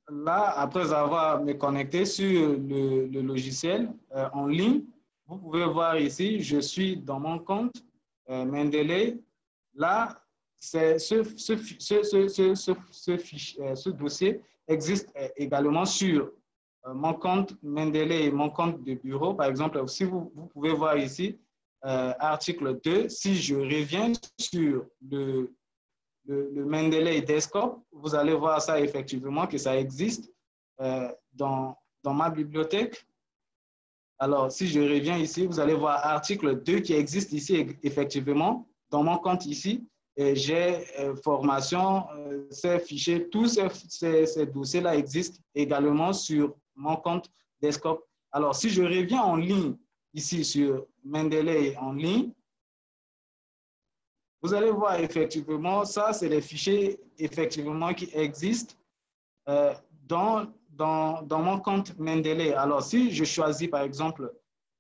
là, après avoir me connecté sur le, logiciel en ligne, vous pouvez voir ici, je suis dans mon compte euh, Mendeley. Là, euh, ce, dossier existe euh, également sur mon compte Mendeley et mon compte de bureau. Par exemple, si vous, pouvez voir ici, article 2, si je reviens sur le, le, le, Mendeley Desktop, vous allez voir ça effectivement que ça existe dans ma bibliothèque. Alors, si je reviens ici, vous allez voir article 2 qui existe ici effectivement dans mon compte ici. J'ai euh, formation, euh, ces fichiers, tous ces, dossiers-là existent également sur mon compte Desktop. Alors, si je reviens en ligne ici sur Mendeley en ligne, vous allez voir effectivement, ça, c'est les fichiers effectivement qui existent euh, dans dans, mon compte Mendeley, alors si je choisis par exemple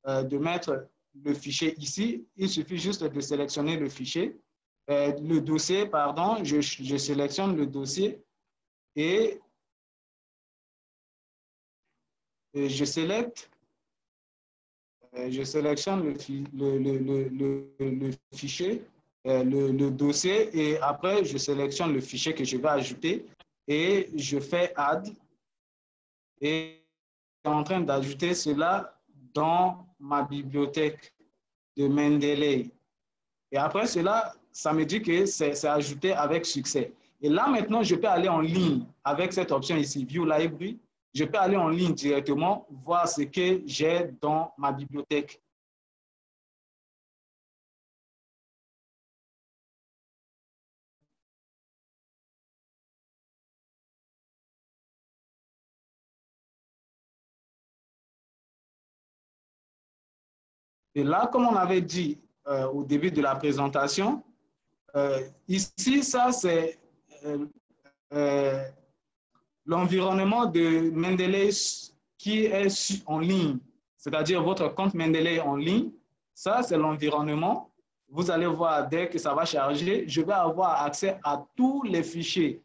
euh, de mettre le fichier ici, il suffit juste de sélectionner le fichier, euh, le dossier, pardon, je, je, sélectionne le dossier et, je euh, je sélectionne le, le, le fichier, le, dossier et après je sélectionne le fichier que je vais ajouter et je fais add et en train d'ajouter cela dans ma bibliothèque de Mendeley. Et après cela, ça me dit que c'est ajouté avec succès. Et là, maintenant, je peux aller en ligne avec cette option ici, View Library. Je peux aller en ligne directement, voir ce que j'ai dans ma bibliothèque. Et là, comme on avait dit euh, au début de la présentation, euh, ici, ça, c'est euh, l'environnement de Mendeley qui est en ligne, c'est-à-dire votre compte Mendeley en ligne. Ça, c'est l'environnement. Vous allez voir, dès que ça va charger, je vais avoir accès à tous les fichiers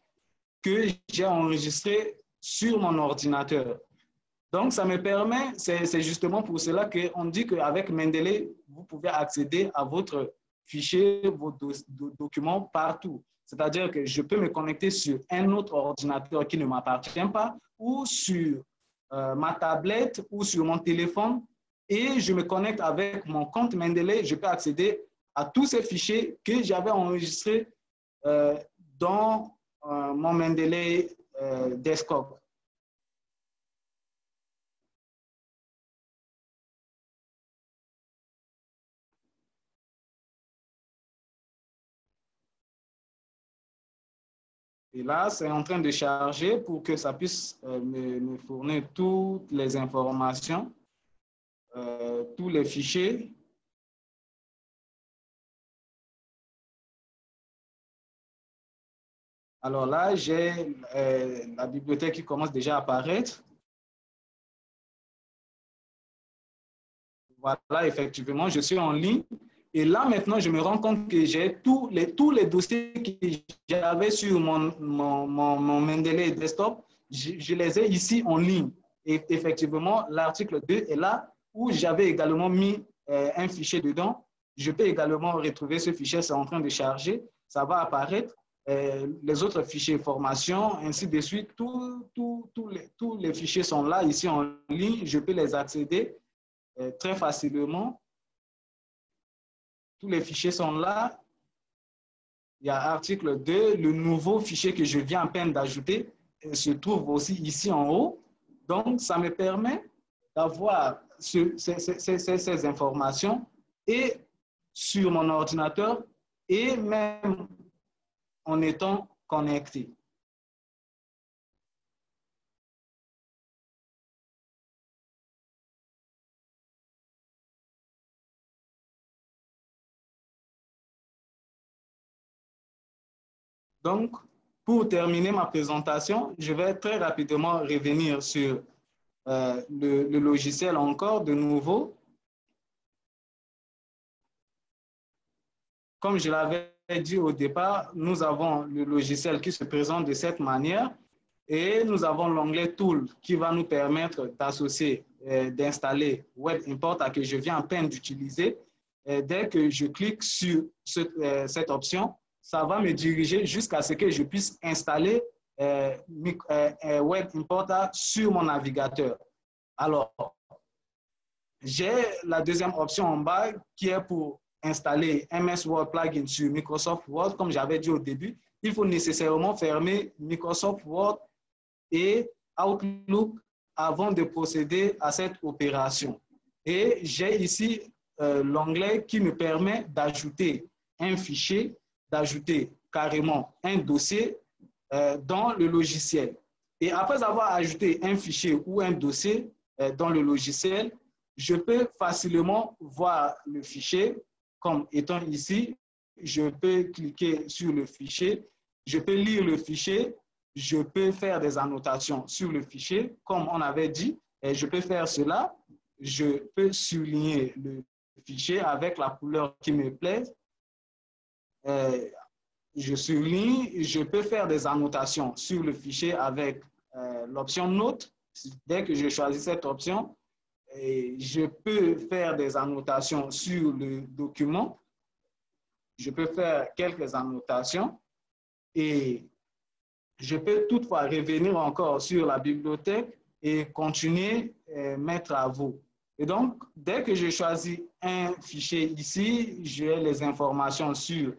que j'ai enregistrés sur mon ordinateur. Donc, ça me permet, c'est justement pour cela qu'on dit qu'avec Mendeley, vous pouvez accéder à votre fichier, vos documents partout. C'est-à-dire que je peux me connecter sur un autre ordinateur qui ne m'appartient pas ou sur euh, ma tablette ou sur mon téléphone et je me connecte avec mon compte Mendeley. Je peux accéder à tous ces fichiers que j'avais enregistrés euh, dans euh, mon Mendeley desktop. Et là, c'est en train de charger pour que ça puisse euh, me, fournir toutes les informations, euh, tous les fichiers. Alors là, j'ai euh, la bibliothèque qui commence déjà à apparaître. Voilà, effectivement, je suis en ligne. Et là, maintenant, je me rends compte que j'ai tous les, tous les dossiers que j'avais sur mon, mon, mon, Mendeley desktop, je, les ai ici en ligne. Et effectivement, l'article 2 est là où j'avais également mis euh, un fichier dedans. Je peux également retrouver ce fichier, c'est en train de charger. Ça va apparaître. Euh, les autres fichiers formation, ainsi de suite, tous les, tous les fichiers sont là, ici en ligne. Je peux les accéder euh, très facilement. Tous les fichiers sont là. Il y a article 2, le nouveau fichier que je viens à peine d'ajouter se trouve aussi ici en haut. Donc, ça me permet d'avoir ces, informations et sur mon ordinateur et même en étant connecté. Donc, pour terminer ma présentation, je vais très rapidement revenir sur euh, le, logiciel encore de nouveau. Comme je l'avais dit au départ, nous avons le logiciel qui se présente de cette manière et nous avons l'onglet Tool qui va nous permettre d'associer, euh, d'installer Web Import que je viens à peine d'utiliser. Dès que je clique sur euh, cette option, ça va me diriger jusqu'à ce que je puisse installer euh, euh, Web Importer sur mon navigateur. Alors, j'ai la deuxième option en bas qui est pour installer MS Word Plugin sur Microsoft Word. Comme j'avais dit au début, il faut nécessairement fermer Microsoft Word et Outlook avant de procéder à cette opération. Et j'ai ici euh, l'onglet qui me permet d'ajouter un fichier d'ajouter carrément un dossier euh, dans le logiciel. Et après avoir ajouté un fichier ou un dossier euh, dans le logiciel, je peux facilement voir le fichier comme étant ici. Je peux cliquer sur le fichier, je peux lire le fichier, je peux faire des annotations sur le fichier, comme on avait dit. Et je peux faire cela. Je peux souligner le fichier avec la couleur qui me plaît euh, je souligne, je peux faire des annotations sur le fichier avec euh, l'option Note. Dès que je choisis cette option, je peux faire des annotations sur le document. Je peux faire quelques annotations et je peux toutefois revenir encore sur la bibliothèque et continuer euh, mes travaux. Et donc, dès que je choisis un fichier ici, j'ai les informations sur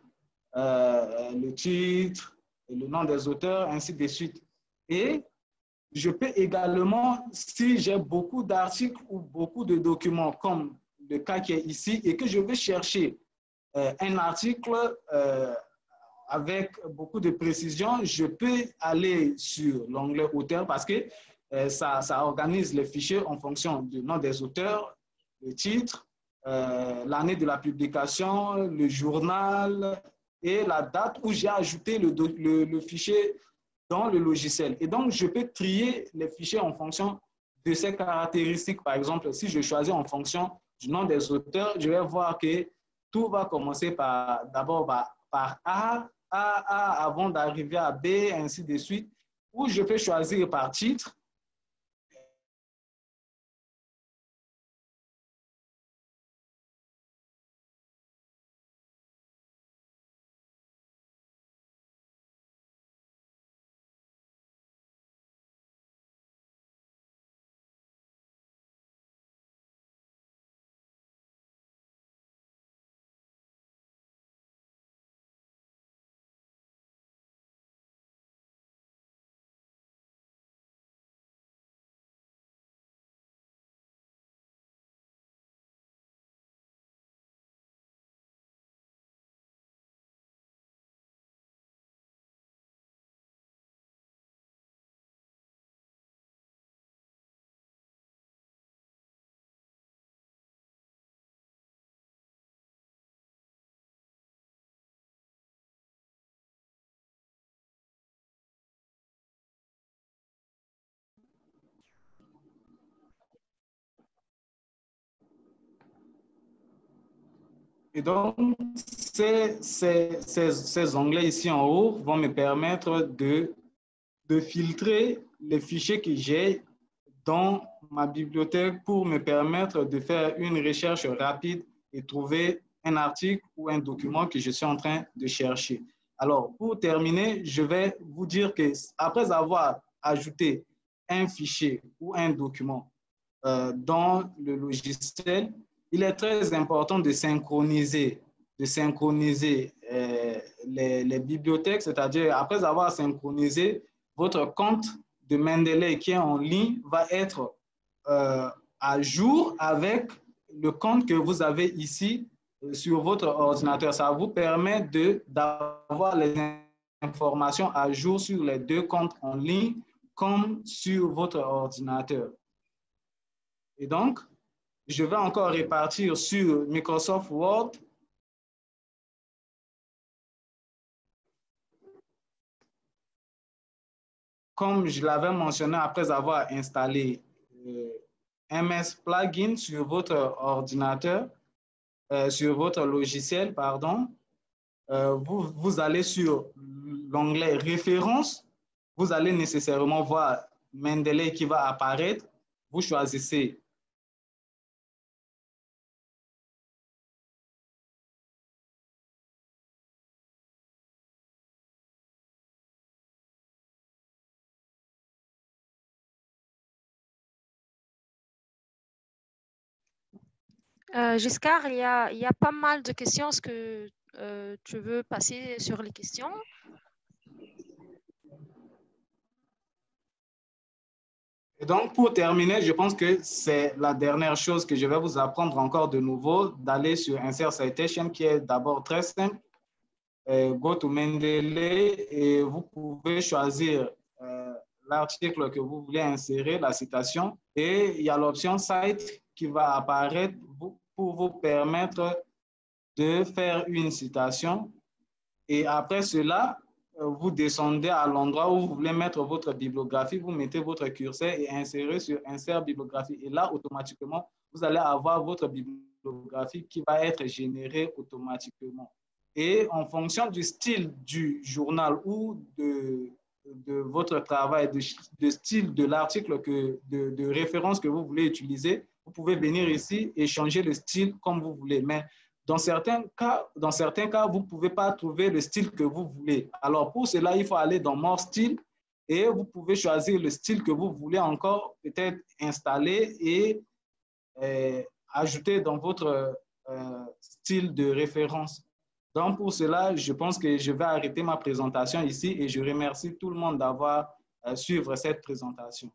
euh, le titre, le nom des auteurs, ainsi de suite. Et je peux également, si j'ai beaucoup d'articles ou beaucoup de documents, comme le cas qui est ici, et que je veux chercher euh, un article euh, avec beaucoup de précision, je peux aller sur l'onglet auteur parce que ça, ça, organise les fichiers en fonction du nom des auteurs, le titre, l'année de la publication, le journal, et la date où j'ai ajouté le, fichier dans le logiciel. Et donc, je peux trier les fichiers en fonction de ces caractéristiques. Par exemple, si je choisis en fonction du nom des auteurs, je vais voir que tout va commencer par d'abord par A, A, A avant d'arriver à B, ainsi de suite. Ou je peux choisir par titre Et donc, ces, ces, ces, ces, onglets ici en haut vont me permettre de, de filtrer les fichiers que j'ai dans ma bibliothèque pour me permettre de faire une recherche rapide et trouver un article ou un document que je suis en train de chercher. Alors, pour terminer, je vais vous dire que après avoir ajouté un fichier ou un document euh, dans le logiciel, il est très important de synchroniser, de synchroniser euh, les, bibliothèques, c'est-à-dire après avoir synchronisé, votre compte de Mendeley qui est en ligne va être euh, à jour avec le compte que vous avez ici euh, sur votre ordinateur. Ça vous permet d'avoir les informations à jour sur les deux comptes en ligne comme sur votre ordinateur. Et donc, je vais encore répartir sur Microsoft Word. Comme je l'avais mentionné après avoir installé euh, MS Plugin sur votre ordinateur, euh, sur votre logiciel, pardon, euh, vous, vous allez sur l'onglet Références, vous allez nécessairement voir Mendeley qui va apparaître. Vous choisissez Euh, Giscard, il y, a, il y, a, pas mal de questions. Est-ce que euh, tu veux passer sur les questions? Et donc, pour terminer, je pense que c'est la dernière chose que je vais vous apprendre encore de nouveau, d'aller sur Insert Citation, qui est d'abord très simple. Go to Mendeley et vous pouvez choisir euh, l'article que vous voulez insérer, la citation, et il y a l'option Cite qui va apparaître pour vous permettre de faire une citation. Et après cela, euh, vous descendez à l'endroit où vous voulez mettre votre bibliographie, vous mettez votre curseur et insérez sur Insert bibliographie. Et là, automatiquement, vous allez avoir votre bibliographie qui va être générée automatiquement. Et en fonction du style du journal ou de, de votre travail, de, de style de l'article, de, de référence que vous voulez utiliser, vous pouvez venir ici et changer le style comme vous voulez. Mais dans certains cas, dans certains cas vous ne pouvez pas trouver le style que vous voulez. Alors, pour cela, il faut aller dans More Style et vous pouvez choisir le style que vous voulez encore peut-être installer et euh, ajouter dans votre euh, style de référence. Donc, pour cela, je pense que je vais arrêter ma présentation ici et je remercie tout le monde d'avoir euh, suivi cette présentation.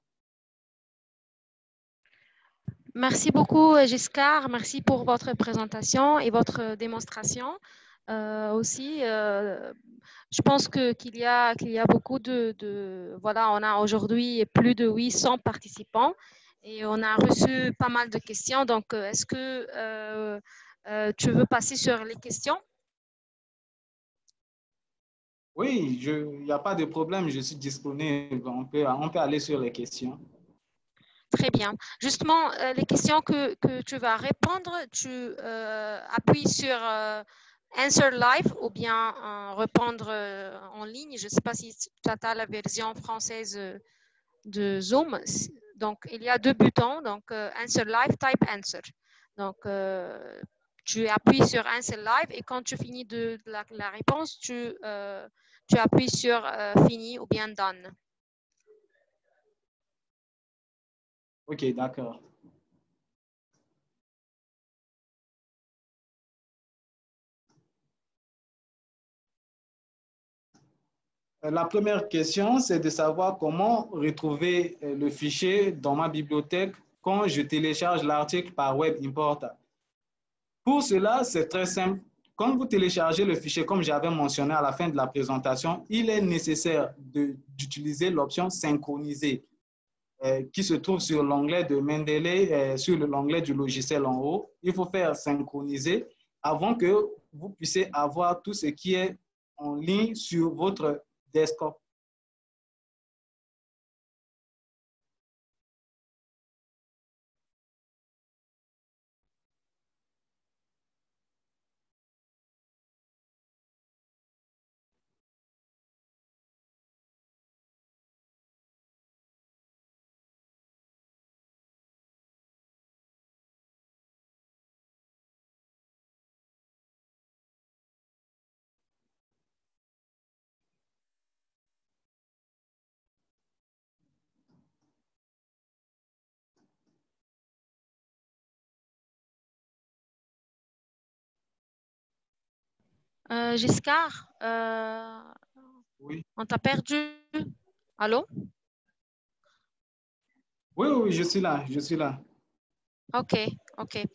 Merci beaucoup, Giscard. Merci pour votre présentation et votre démonstration. Euh, aussi, euh, je pense qu'il y, a, beaucoup de, Voilà, on a aujourd'hui plus de 800 participants et on a reçu pas mal de questions. Donc, euh, est-ce que euh, tu veux passer sur les questions? Oui, il n'y a pas de problème, je suis disponible. On peut aller sur les questions. Très bien. Justement, euh, les questions que, tu vas répondre, tu euh, appuies sur euh, Answer Live ou bien répondre en ligne. Je ne sais pas si tu as la version française de Zoom. Donc, il y a deux boutons. Donc, Answer Live, Type Answer. Donc, tu appuies sur Answer Live et quand tu finis de, la, réponse, tu appuies sur Fini ou bien Done. Ok, d'accord. Euh, la première question, c'est de savoir comment retrouver euh, le fichier dans ma bibliothèque quand je télécharge l'article par Web Import. Pour cela, c'est très simple. Quand vous téléchargez le fichier, comme j'avais mentionné à la fin de la présentation, il est nécessaire d'utiliser l'option synchroniser. Euh, qui se trouve sur l'onglet de Mendeley, euh, sur l'onglet du logiciel en haut. Il faut faire synchroniser avant que vous puissiez avoir tout ce qui est en ligne sur votre desktop. Euh, Giscard, euh, Oui. on t'a perdu. Allô? Oui, oui, je suis là, je suis là. Ok, ok.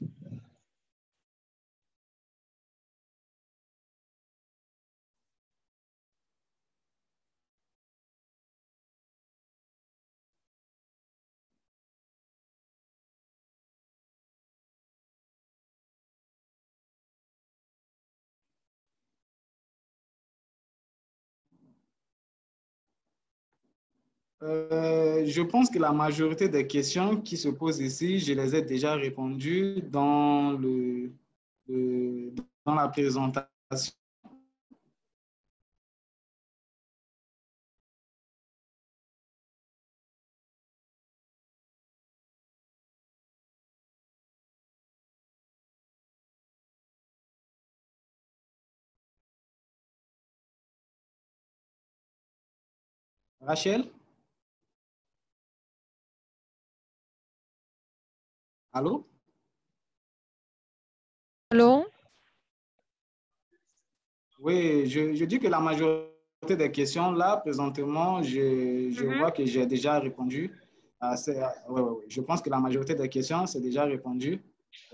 Euh, je pense que la majorité des questions qui se posent ici, je les ai déjà répondues dans, le, le dans la présentation. Rachel? Allô? Allô? Oui, je, je dis que la majorité des questions, là, présentement, je, je Mhm. vois que j'ai déjà répondu. à ces- ouais, ouais, ouais. Je pense que la majorité des questions, c'est déjà répondu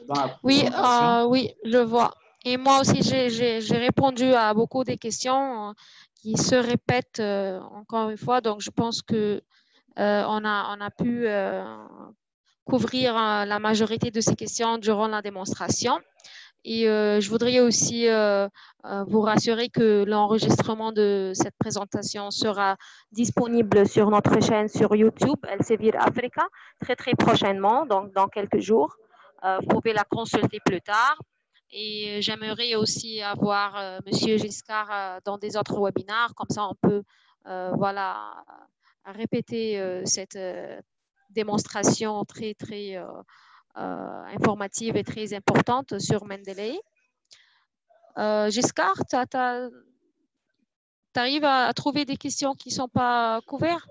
dans la Oui, euh, oui, je vois. Et moi aussi, j'ai- répondu à beaucoup des questions euh, qui se répètent euh, encore une fois. Donc, je pense que euh, on a, on a pu couvrir euh, la majorité de ces questions durant la démonstration. Et euh, je voudrais aussi euh, vous rassurer que l'enregistrement de cette présentation sera disponible sur notre chaîne sur YouTube, Elsevier Africa, très très prochainement, donc dans quelques jours. Vous pouvez la consulter plus tard. Et j'aimerais aussi avoir Monsieur Giscard dans des autres webinaires, comme ça on peut voilà, répéter cette démonstration très très euh, euh, informative et très importante sur Mendeley. Euh, Giscard, tu arrives à, à trouver des questions qui ne sont pas couvertes?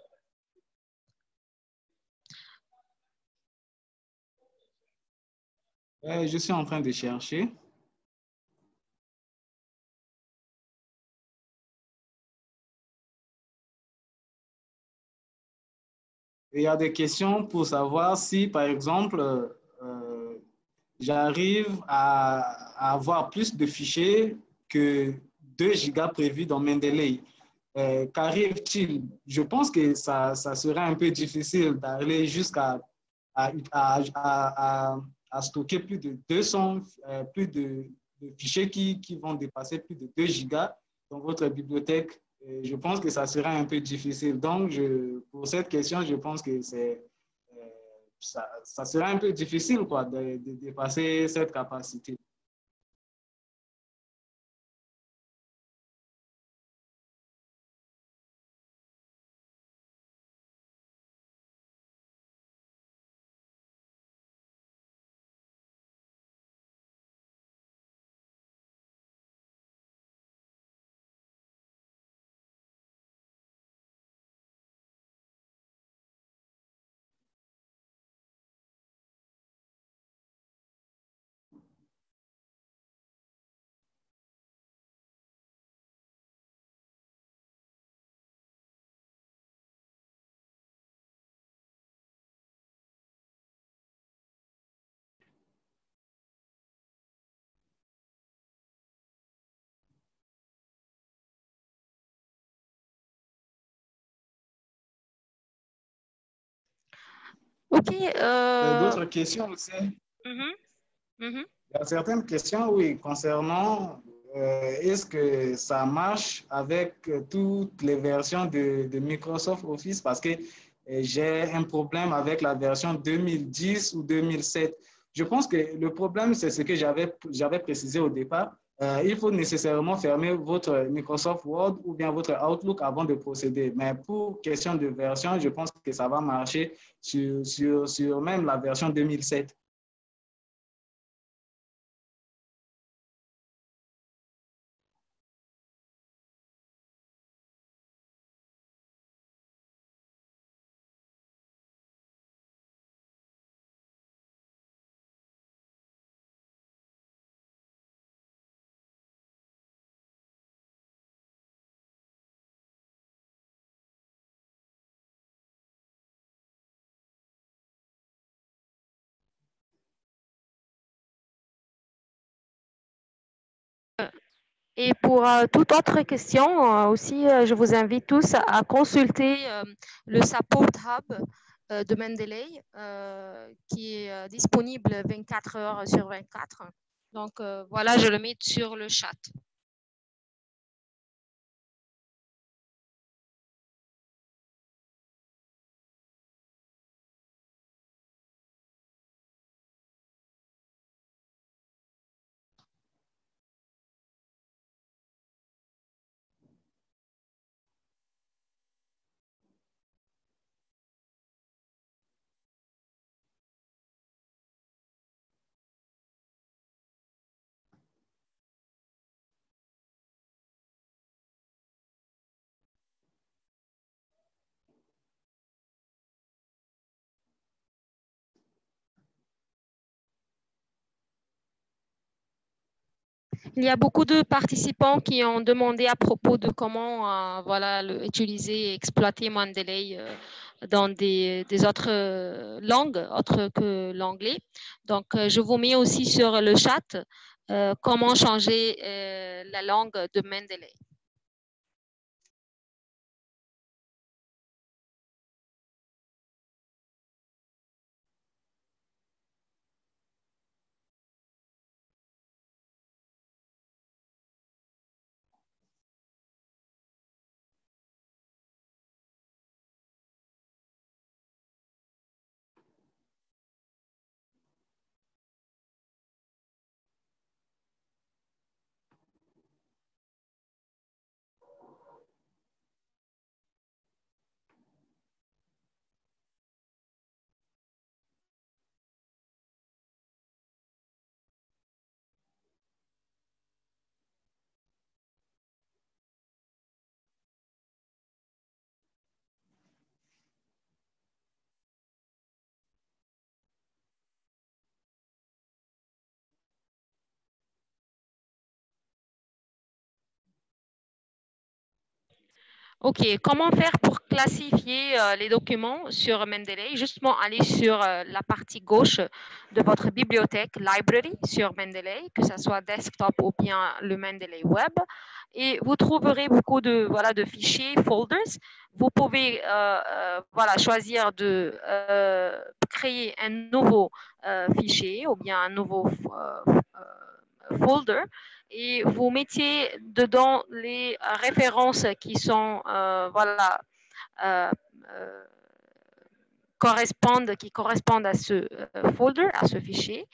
Je suis en train de chercher. Il y a des questions pour savoir si, par exemple, euh, j'arrive à, avoir plus de fichiers que 2 gigas prévus dans Mendeley. Euh, Qu'arrive-t-il? Je pense que ça, ça serait un peu difficile d'aller jusqu'à stocker plus de 200, euh, plus de, de fichiers qui, qui, vont dépasser plus de 2 gigas dans votre bibliothèque. Je pense que ça serait un peu difficile. Donc, je, pour cette question, je pense que c'est euh, ça, ça serait un peu difficile quoi, de dépasser cette capacité. Ok. Euh... D'autres questions aussi mm -hmm. Mm -hmm. Il y a certaines questions, oui, concernant euh, est-ce que ça marche avec toutes les versions de, de Microsoft Office? Parce que j'ai un problème avec la version 2010 ou 2007. Je pense que le problème, c'est ce que j'avais précisé au départ. Euh, il faut nécessairement fermer votre Microsoft Word ou bien votre Outlook avant de procéder. Mais pour question de version, je pense que ça va marcher sur, sur, sur même la version 2007. Et pour toute autre question aussi, je vous invite tous à consulter le Support Hub de Mendeley qui est disponible 24 heures sur 24. Donc voilà, je le mets sur le chat. Il y a beaucoup de participants qui ont demandé à propos de comment euh, voilà, utiliser et exploiter Mendeley euh, dans des, autres euh, langues autres que l'anglais. Donc, je vous mets aussi sur le chat comment changer la langue de Mendeley. OK, comment faire pour classifier euh, les documents sur Mendeley? Justement, allez sur euh, la partie gauche de votre bibliothèque Library sur Mendeley, que ce soit desktop ou bien le Mendeley Web, et vous trouverez beaucoup de, voilà, de fichiers, folders. Vous pouvez euh, voilà, choisir de créer un nouveau fichier ou bien un nouveau folder et vous mettiez dedans les références qui sont, euh, voilà, euh, euh, correspondent, qui correspondent à ce folder, à ce fichier.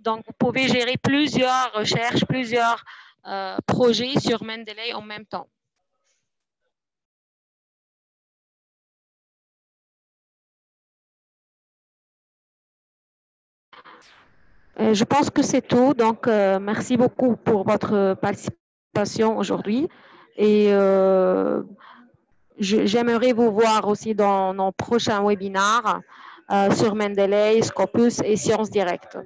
donc, vous pouvez gérer plusieurs recherches, plusieurs projets sur Mendeley en même temps. Euh, je pense que c'est tout. Donc, euh, merci beaucoup pour votre participation aujourd'hui. Et euh, j'aimerais vous voir aussi dans nos prochains webinaires sur Mendeley, Scopus et Sciences Directes.